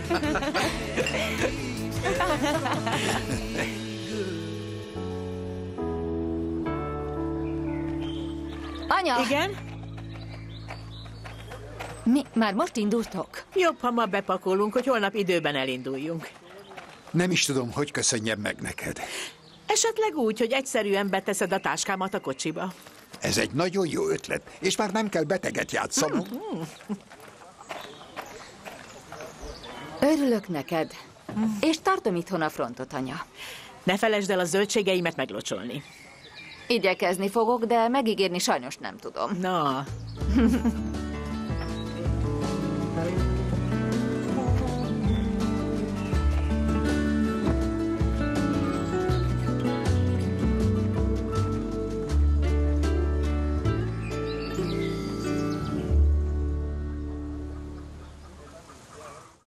Anya! Igen? Mi? Már most indultok? Jobb, ha ma bepakolunk, hogy holnap időben elinduljunk. Nem is tudom, hogy köszönjem meg neked. Esetleg úgy, hogy egyszerűen beteszed a táskámat a kocsiba. Ez egy nagyon jó ötlet, és már nem kell beteget játszanom. Örülök neked. És tartom itthon a frontot, anya. Ne felejtsd el a zöldségeimet meglocsolni. Igyekezni fogok, de megígérni sajnos nem tudom. Na. [LAUGHS]